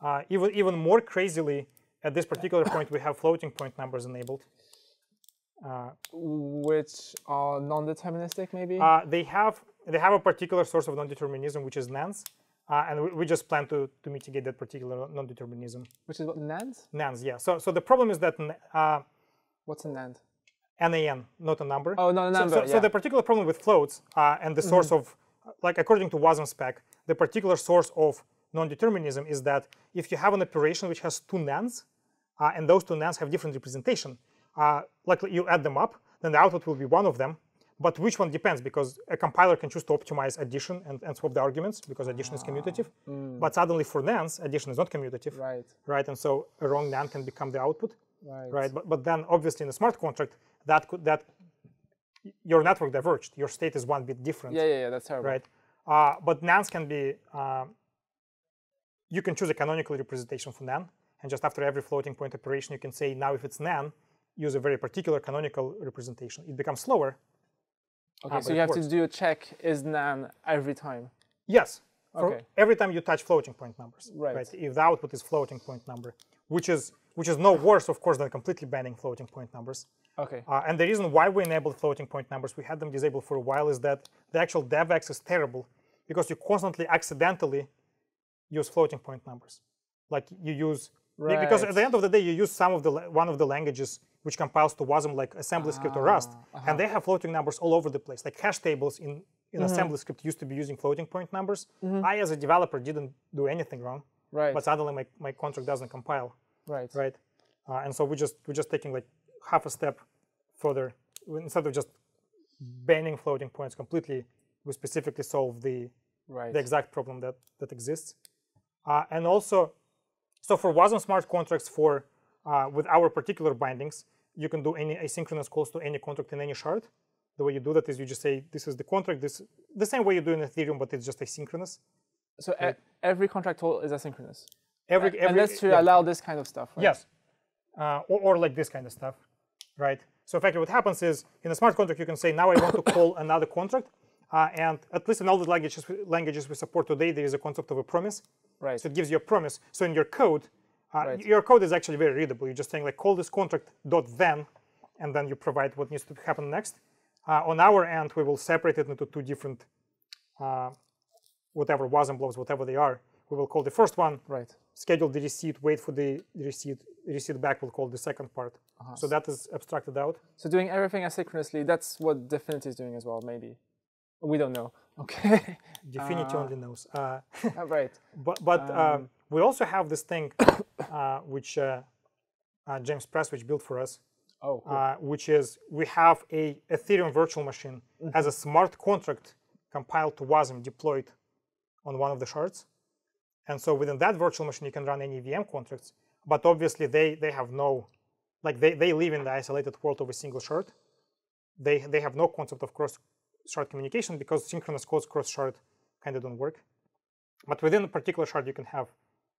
B: Uh, even even more crazily, at this particular point, we have floating point numbers enabled. Uh,
A: Which are non-deterministic, maybe.
B: uh, they have they have a particular source of non-determinism, which is nans, uh, and we, we just plan to to mitigate that particular non-determinism.
A: which is what nans?
B: Nans, yeah. So so the problem is that uh,
A: What's a NAND?
B: NAN, not a number.
A: Oh, not a
B: So-
A: number.
B: So,
A: yeah. Mm-hmm.
B: so the particular problem with floats uh, and the source of, like according to WASM spec, the particular source of non-determinism is that if you have an operation which has two nans, uh, and those two nans have different representation, uh, like you add them up, then the output will be one of them. But which one depends because a compiler can choose to optimize addition and, and swap the arguments because addition is commutative. But suddenly for nans, addition is not commutative,
A: Ah, mm. right.
B: right? And so a wrong nan can become the output
A: Right.
B: right? But, but then obviously in a smart contract, that could that your network diverged. Your state is one bit different,
A: Yeah, yeah, yeah. That's terrible.
B: right? Uh, but nans can be um, you can choose a canonical representation for nan, and just after every floating point operation, you can say now if it's nan, use a very particular canonical representation. It becomes slower.
A: Okay,
B: Ah,
A: so you have to do a check is nan every time.
B: Yes. For
A: Okay.
B: every time you touch floating point numbers,
A: Right.
B: If the output is floating point number, which is which is no worse, of course, than completely banning floating point numbers.
A: Okay.
B: Uh, and the reason why we enabled floating point numbers, we had them disabled for a while, is that the actual DevX is terrible because you constantly accidentally use floating point numbers. Like you use be- because at the end of the day you use some of the one of the languages which compiles to WASM like AssemblyScript or Rust,
A: Ah,
B: and they have floating numbers all over the place. Like hash tables in in
A: Mm-hmm.
B: AssemblyScript used to be using floating point numbers. I as a developer didn't do anything wrong,
A: Right.
B: but suddenly my, my contract doesn't compile
A: right.
B: right? Uh, and so we just we're just taking like half a step further instead of just banning floating points completely. We specifically solve the
A: Right.
B: the exact problem that that exists, uh, and also so for WASM smart contracts for uh, with our particular bindings, you can do any asynchronous calls to any contract in any shard. The way you do that is you just say this is the contract. This the same way you do in Ethereum, but it's just asynchronous.
A: So e- every contract call is asynchronous.
B: Every,
A: and
B: every
A: that's to
B: yeah.
A: allow this kind of stuff. Right?
B: Yes, uh, or, or like this kind of stuff, right? So effectively, what happens is in a smart contract, you can say now I want to call another contract, uh, and at least in all the languages languages we support today, there is a concept of a promise.
A: Right.
B: So it gives you a promise. So in your code, uh,
A: Right.
B: your code is actually very readable. You're just saying like call this contract dot then, and then you provide what needs to happen next. Uh, on our end, we will separate it into two different, uh, whatever WASM blobs, whatever they are. We will call the first one
A: Right.
B: schedule the receipt, wait for the receipt, receipt back we'll call the second part. So that is abstracted out.
A: So doing everything asynchronously, that's what DFINITY is doing as well, maybe. We don't know. Okay. *laughs*
B: DFINITY only knows. Uh,
A: Uh, right. *laughs*
B: but but um, we also have this thing uh, which uh, uh, James Prestwich built for us,
A: Oh, cool.
B: uh, which is we have a Ethereum virtual machine as a smart contract compiled to WASM deployed on one of the shards. And so within that virtual machine, you can run any VM contracts. But obviously, they they have no, like they, they live in the isolated world of a single shard. They they have no concept of cross shard communication because synchronous calls cross shard kind of don't work. But within a particular shard, you can have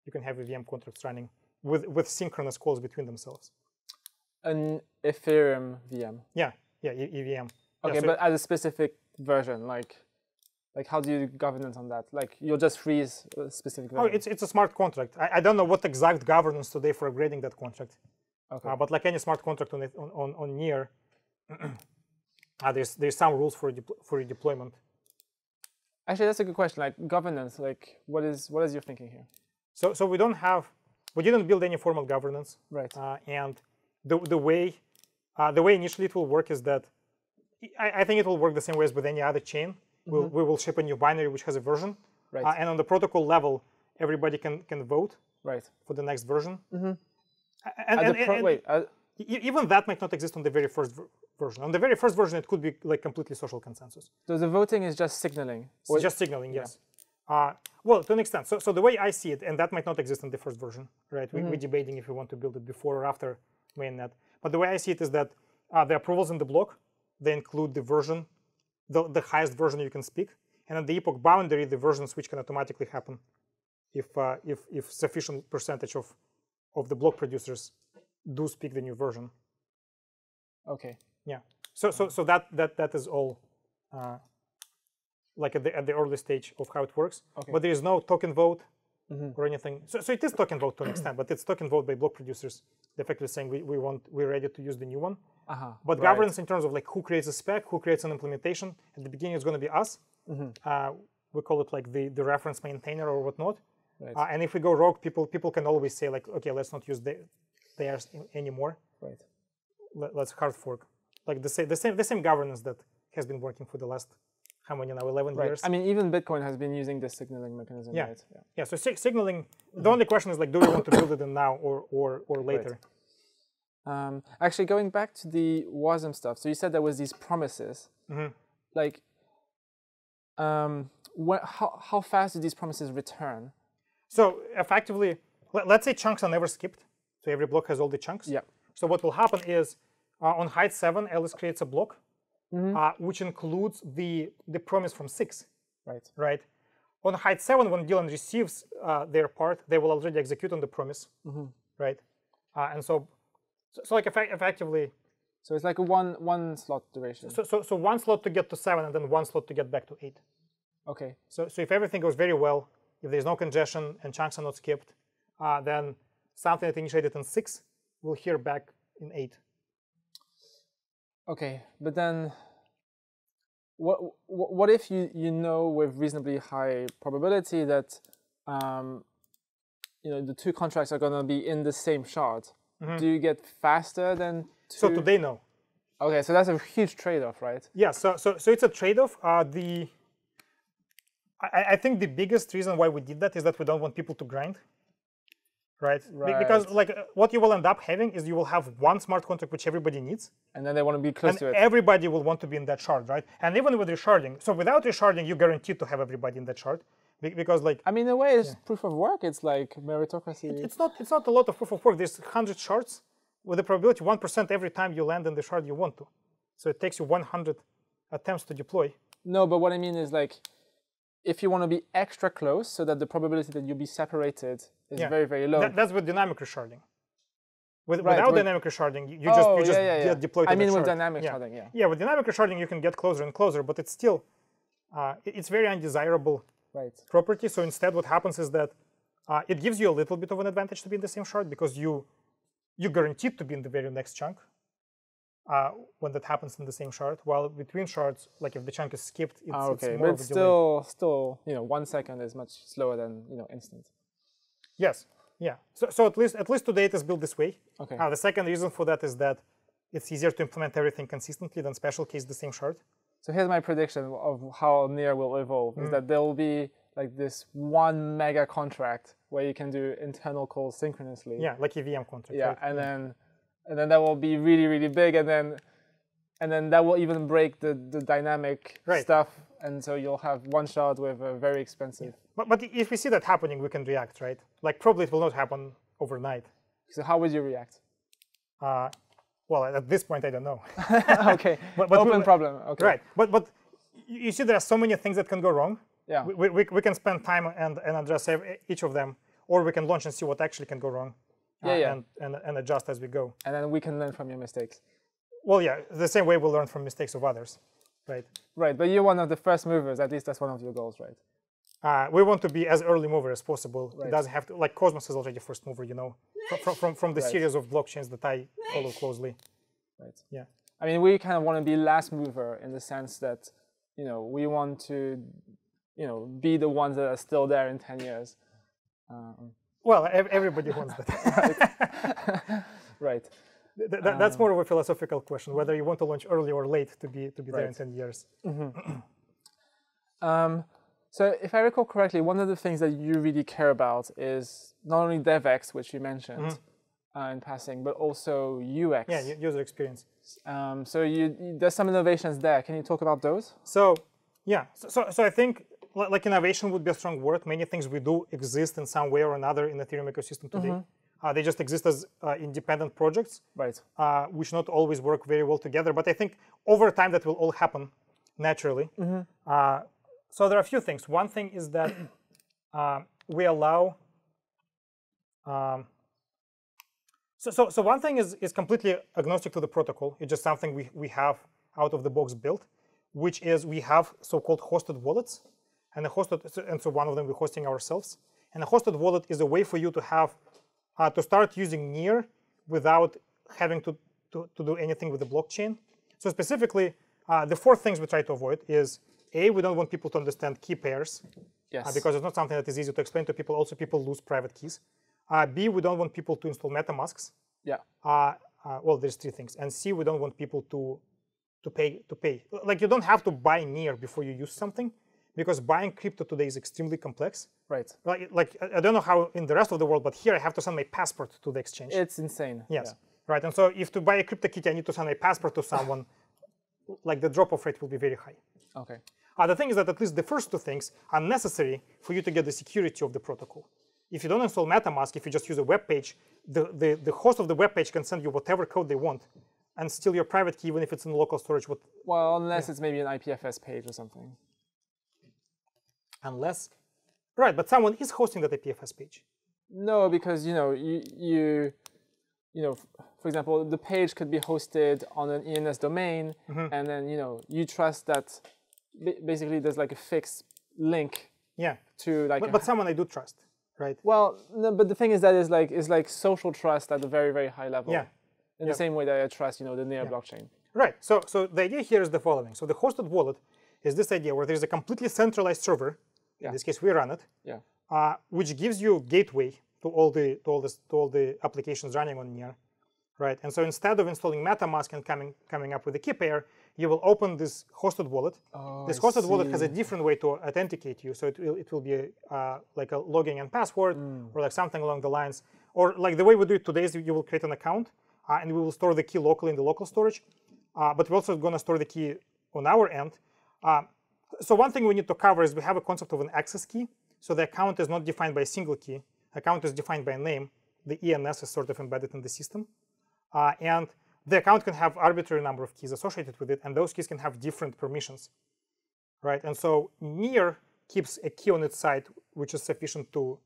B: you can have VM contracts running with with synchronous calls between themselves.
A: An Ethereum VM.
B: Yeah, yeah, E- EVM. Yeah,
A: Okay,
B: so-
A: but as a specific version, like, like how do you governance on that? Like you'll just freeze a specific
B: Oh, it's it's a smart contract. I, I don't know what exact governance today for upgrading that contract,
A: okay.
B: uh, but like any smart contract on it, on on, on near, uh, there's there's some rules for for deployment.
A: Actually, that's a good question. Like governance, like what is what is your thinking here?
B: So so we don't have we didn't build any formal governance.
A: Right.
B: Uh, and the, the way uh, the way initially it will work is that I, I, think it will work the same way as with any other chain. We'll, we will ship a new binary which has a version,
A: Right.
B: uh, and on the protocol level, everybody can can vote
A: right.
B: for the next version. And,
A: At
B: and-
A: the pro-
B: and
A: wait.
B: Even that might not exist on the very first version. On the very first version, it could be like completely social consensus.
A: so the voting is just signaling.
B: It's just signaling, yes. Uh, well, to an extent. So, so the way I see it, and that might not exist in the first version, right? We, We're debating if we want to build it before or after mainnet. But the way I see it is that uh, the approvals in the block, they include the version, the, the highest version you can speak. And at the epoch boundary, the version switch can automatically happen if, uh, if, if sufficient percentage of, of the block producers do speak the new version.
A: Okay.
B: Yeah. So so so that that that is all uh, like at the at the early stage of how it works.
A: Okay.
B: But there is no token vote or anything. So so it is token vote to an extent, but it's token vote by block producers. They're effectively saying we, we want we're ready to use the new one.
A: Uh-huh.
B: But
A: right.
B: governance in terms of like who creates a spec, who creates an implementation, at the beginning it's going to be us. Uh, we call it like the, the reference maintainer or whatnot.
A: Right.
B: Uh, and if we go rogue, people people can always say like, okay, let's not use the, theirs anymore.
A: Right.
B: Let, let's hard fork. Like the same the same the same governance that has been working for the last how many now 11
A: Right.
B: years.
A: I mean, even Bitcoin has been using this signaling mechanism,
B: Yeah.
A: right? Yeah.
B: yeah. So sig- signaling. The only question is like, do we want to build it in now or or or later?
A: Um, actually, going back to the WASM stuff, so you said there was these promises.
B: Mhm.
A: Like, um, wh- how, how fast do these promises return?
B: So effectively, let, let's say chunks are never skipped. So every block has all the chunks.
A: Yeah.
B: So what will happen is on height seven, Alice creates a block, uh, which includes the the promise from six,
A: Right.
B: right? On height seven, when Dylan receives uh, their part, they will already execute on the promise, right? Uh, and so, so, so like effe- effectively,
A: So it's like a one one slot duration.
B: so, so so one slot to get to seven, and then one slot to get back to eight.
A: okay.
B: So, so if everything goes very well, if there's no congestion and chunks are not skipped, uh, then something that initiated in six will hear back in eight.
A: Okay, but then what what, what if you you know with reasonably high probability that um, you know the two contracts are going to be in the same shard? Do you get faster than two?
B: So today, no.
A: Okay, so that's a huge trade-off, right?
B: Yeah, so so so it's a trade-off. Uh, the I, I think the biggest reason why we did that is that we don't want people to grind, right? Be- Because like what you will end up having is you will have one smart contract which everybody needs,
A: And then they want to be close
B: and
A: to it.
B: everybody will want to be in that shard, right? And even with resharding, so without resharding, you're guaranteed to have everybody in that shard, because like
A: I mean, in a way, it's proof of work. It's like meritocracy.
B: it's not it's not a lot of proof of work. There's hundred shards with a probability one percent every time you land in the shard you want to. So it takes you 100 attempts to deploy.
A: No, but what I mean is like, if you want to be extra close, so that the probability that you'll be separated is
B: Yeah.
A: very very low.
B: That, that's with dynamic resharding. With,
A: Right,
B: without
A: with-
B: dynamic resharding, you, you just
A: oh
B: you just
A: yeah, yeah, yeah.
B: deploy to
A: I mean, with
B: shard.
A: dynamic
B: yeah.
A: sharding, yeah.
B: Yeah, with dynamic resharding, you can get closer and closer, but it's still uh, it's very undesirable
A: Right.
B: property. So instead, what happens is that uh, it gives you a little bit of an advantage to be in the same shard because you you're guaranteed to be in the very next chunk uh, when that happens in the same shard. While between shards, like if the chunk is skipped, it's,
A: Ah,
B: it's
A: okay,
B: more
A: but
B: a
A: it's still still you know one second is much slower than you know instant.
B: Yes. Yeah. So, so at least at least today it is built this way.
A: Okay.
B: Uh, the second reason for that is that it's easier to implement everything consistently than special case the same shard.
A: So here's my prediction of how near will evolve:
B: Mm.
A: is that there will be like this one mega contract where you can do internal calls synchronously.
B: Yeah, like EVM contract.
A: yeah
B: right?
A: and then and then that will be really really big and then and then that will even break the the dynamic
B: Right.
A: stuff and so you'll have one shot with a very expensive
B: But, but if we see that happening, we can react, right? Like probably it will not happen overnight.
A: so how would you react
B: Uh, well, at this point, I don't know. *laughs*
A: okay *laughs*
B: But- but
A: open
B: we-
A: problem okay
B: right. But but you you see, there are so many things that can go wrong.
A: yeah
B: We, we, we can spend time and, and address each of them, or we can launch and see what actually can go wrong. Uh,
A: Yeah, yeah.
B: And, and, and adjust as we go.
A: and then we can learn from your mistakes
B: Well, yeah, the same way we learn from mistakes of others, right?
A: right but you're one of the first movers at least that's one of your goals right
B: Uh, we want to be as early mover as possible.
A: Right.
B: It doesn't have to like Cosmos is already first mover, you know, from from, from, from the
A: Right.
B: series of blockchains that I follow closely.
A: right
B: Yeah.
A: i mean we kind of want to be last mover in the sense that you know we want to you know be the ones that are still there in 10 years um,
B: Well, ev- everybody wants that. *laughs* *laughs*
A: Right.
B: Th- th- that's more of a philosophical question, whether you want to launch early or late to be to be there in 10 years. *clears throat*
A: Um, so if I recall correctly, one of the things that you really care about is not only DevX, which you mentioned uh, in passing, but also UX.
B: Yeah, user experience.
A: Um, so you, you- there's some innovations there. Can you talk about those?
B: So yeah, so, so, so I think like innovation would be a strong word. Many things we do exist in some way or another in the Ethereum ecosystem today. Uh, they just exist as uh, independent projects,
A: Right.
B: uh, which not always work very well together. But I think over time that will all happen naturally. Uh, so there are a few things. One thing is that *clears throat* uh, we allow. Um, so, so, so one thing is, is completely agnostic to the protocol. It's just something we, we have out of the box built, which is we have so-called hosted wallets. And the hosted, so- and so one of them we're hosting ourselves. And a hosted wallet is a way for you to have, uh, to start using Near without having to, to, to do anything with the blockchain. So specifically, uh, the four things we try to avoid is A, we don't want people to understand key pairs
A: Yes.
B: uh, because it's not something that is easy to explain to people. Also, people lose private keys. Uh, B, we don't want people to install MetaMasks.
A: yeah.
B: Uh, uh, well, there's three things. And C, we don't want people to to pay to pay. Like you don't have to buy near before you use something, because buying crypto today is extremely complex.
A: Right.
B: Like, like I don't know how in the rest of the world, but here I have to send my passport to the exchange.
A: It's insane.
B: yes, right. And so if to buy a CryptoKitty, I need to send my passport to someone. *laughs* like the drop-off rate will be very high.
A: Okay.
B: Uh, the thing is that at least the first two things are necessary for you to get the security of the protocol. If you don't install MetaMask, if you just use a web page, the, the, the host of the web page can send you whatever code they want and steal your private key even if it's in local storage, what,
A: Well, unless it's maybe an IPFS page or something.
B: Unless. Right, but someone is hosting that IPFS page.
A: No, because you know you you you know, for example, the page could be hosted on an ENS domain,
B: Mm-hmm.
A: and then you know you trust that basically there's like a fixed link
B: Yeah,
A: to like.
B: but, but someone I do trust, right?
A: well, no, but the thing is that is like is like social trust at a very very high level.
B: Yeah.
A: In
B: Yeah.
A: the same way that I trust you know the Near blockchain.
B: Right. So, so the idea here is the following. So the hosted wallet is this idea where there's a completely centralized server.
A: Yeah.
B: In this case, we run it,
A: Yeah.
B: uh, which gives you gateway to all the to all this to all the applications running on Near, right? And so instead of installing MetaMask and coming coming up with a key pair, you will open this hosted wallet.
A: Oh,
B: this hosted wallet has a different way to authenticate you. So it will it will be a, uh, like a login and password,
A: Mm.
B: or like something along the lines, or like the way we do it today is you will create an account, uh, and we will store the key locally in the local storage. Uh, but we're also going to store the key on our end. So one thing we need to cover is we have a concept of an access key. So the account is not defined by a single key. Account is defined by a name. The ENS is sort of embedded in the system. Uh, and the account can have arbitrary number of keys associated with it, and those keys can have different permissions, right? And so Near keeps a key on its side, which is sufficient to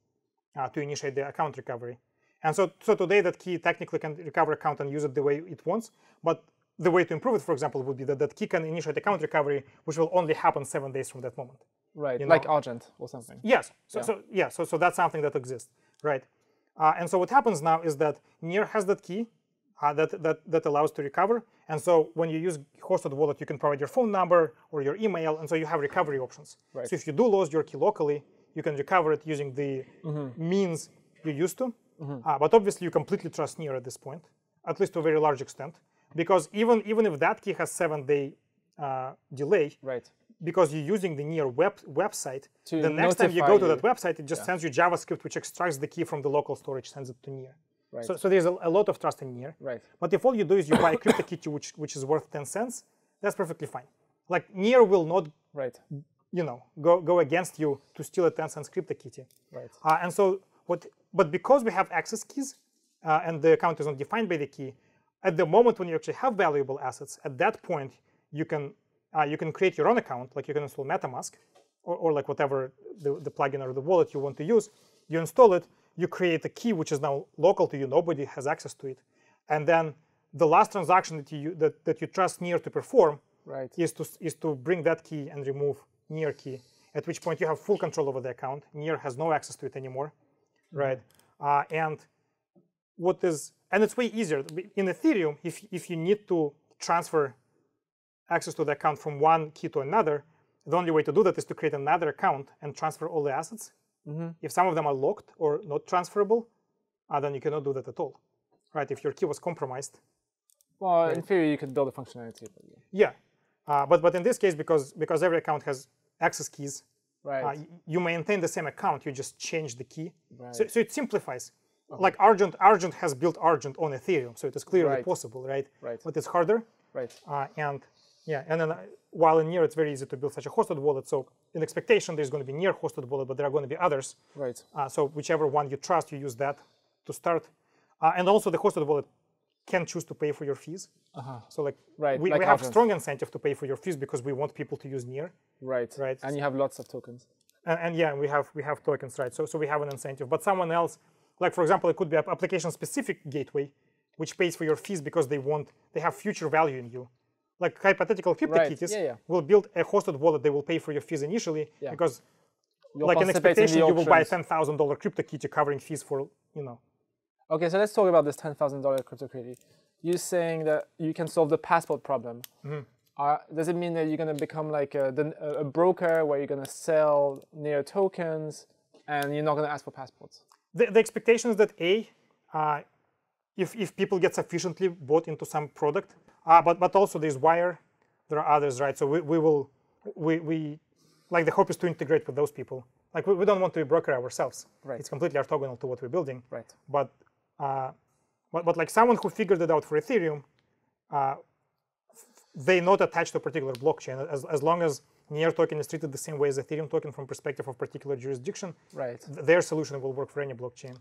B: uh, to initiate the account recovery. And so, so today that key technically can recover account and use it the way it wants, but the way to improve it, for example, would be that that key can initiate account recovery, which will only happen seven days from that moment.
A: Right.
B: You
A: like Argent or something.
B: Yes. So,
A: Yeah.
B: so yeah. So, so that's something that exists, right? Uh, and so what happens now is that Near has that key uh, that, that that allows to recover. And so when you use hosted wallet, you can provide your phone number or your email, and so you have recovery options.
A: Right.
B: So if you do lose your key locally, you can recover it using the means you used to. Uh, but obviously, you completely trust Near at this point, at least to a very large extent, because even even if that key has seven day uh, delay,
A: Right.
B: because you're using the near web website,
A: To
B: the next time you go to that website, it just sends you JavaScript, which extracts the key from the local storage, sends it to near.
A: Right.
B: So, so there's a, a lot of trust in near.
A: Right.
B: But if all you do is you buy a CryptoKitty, which which is worth 10 cents, that's perfectly fine. Like near will not,
A: Right.
B: you know, go go against you to steal a 10 cents CryptoKitty.
A: Right.
B: Uh, and so what? But because we have access keys, uh, and the account is not defined by the key, at the moment when you actually have valuable assets, at that point you can uh, you can create your own account, like you can install MetaMask, or, or like whatever the, the plugin or the wallet you want to use. You install it, you create a key which is now local to you, nobody has access to it, and then the last transaction that you that, that you trust Near to perform
A: Right.
B: is to is to bring that key and remove near key. At which point you have full control over the account. Near has no access to it anymore, right? Uh, and what is and it's way easier in Ethereum if if you need to transfer access to the account from one key to another. The only way to do that is to create another account and transfer all the assets If some of them are locked or not transferable, uh, then you cannot do that at all, right? If your key was compromised,
A: Well, in theory, you could build a functionality. But yeah.
B: yeah. Uh, but but in this case, because because every account has access keys,
A: Right.
B: uh, you maintain the same account. You just change the key, so,
A: Right.
B: so it simplifies. Like Argent, Argent has built Argent on Ethereum, so it is clearly
A: Right.
B: possible, right?
A: Right.
B: But it's harder,
A: right.
B: uh, and yeah, and then uh, while in Near it's very easy to build such a hosted wallet. So in expectation, there's going to be Near hosted wallet, but there are going to be others.
A: Right.
B: Uh, so whichever one you trust, you use that to start. Uh, and also the hosted wallet can choose to pay for your fees.
A: Uh-huh.
B: So like,
A: Right,
B: we,
A: like
B: we have strong incentive to pay for your fees because we want people to use Near.
A: Right.
B: Right.
A: And you have lots of tokens.
B: And, and yeah, we have we have tokens, right? So so we have an incentive. But someone else, like for example, it could be an application-specific gateway, which pays for your fees because they want they have future value in you. Like hypothetical CryptoKitties
A: yeah, yeah.
B: will build a hosted wallet. They will pay for your fees initially
A: Yeah.
B: because,
A: You'll
B: like an
A: participate in the
B: expectation, you will buy a ten thousand dollar CryptoKitty covering fees for you know.
A: Okay, so let's talk about this ten thousand dollar cryptocurrency. You're saying that you can solve the passport problem.
B: Mm-hmm.
A: Uh, does it mean that you're gonna become like a, the, a a broker where you're gonna sell near tokens and you're not gonna ask for passports?
B: The, the expectation is that a, uh, if if people get sufficiently bought into some product, uh, but but also there's Wyre, there are others, right? So we, we will we we like the hope is to integrate with those people. Like we, we don't want to be broker ourselves.
A: Right.
B: It's completely orthogonal to what we're building.
A: Right.
B: But uh, but but like someone who figured it out for Ethereum, uh, they not attached to a particular blockchain as as long as Near token is treated the same way as Ethereum token from perspective of particular jurisdiction,
A: Right.
B: th- their solution will work for any blockchain.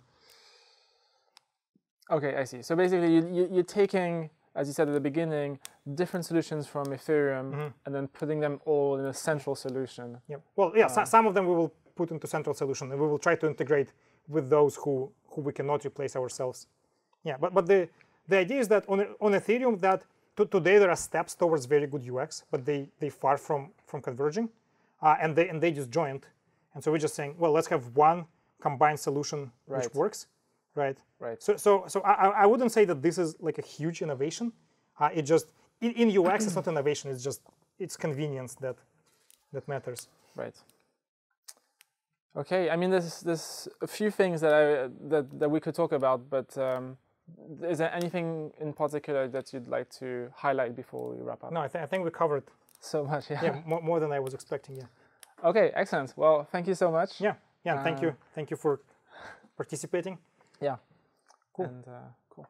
A: Okay, I see. So basically, you, you, you're taking, as you said at the beginning, different solutions from Ethereum
B: Mm-hmm.
A: and then putting them all in a central solution.
B: Yeah. Well, yeah. so, some of them we will put into central solution, and we will try to integrate with those who who we cannot replace ourselves. Yeah. But but the the idea is that on on Ethereum that to, today there are steps towards very good UX, but they they far from from converging, uh, and they and they disjoint, and so we're just saying, well, let's have one combined solution
A: Right.
B: which works, right?
A: Right.
B: So so so I I- I wouldn't say that this is like a huge innovation. Uh, it just in, in UX it's not innovation. It's just it's convenience that that matters.
A: Right. Okay, I mean, there's there's a few things that I that, that we could talk about, but um, is there anything in particular that you'd like to highlight before we wrap up?
B: No, I, th- I think we covered
A: So much, yeah.
B: yeah more, more than I was expecting. Yeah,
A: Okay, excellent. Well, thank you so much.
B: yeah, yeah. thank you,
A: Uh,
B: thank you for participating.
A: Yeah.
B: Cool.
A: And uh, cool.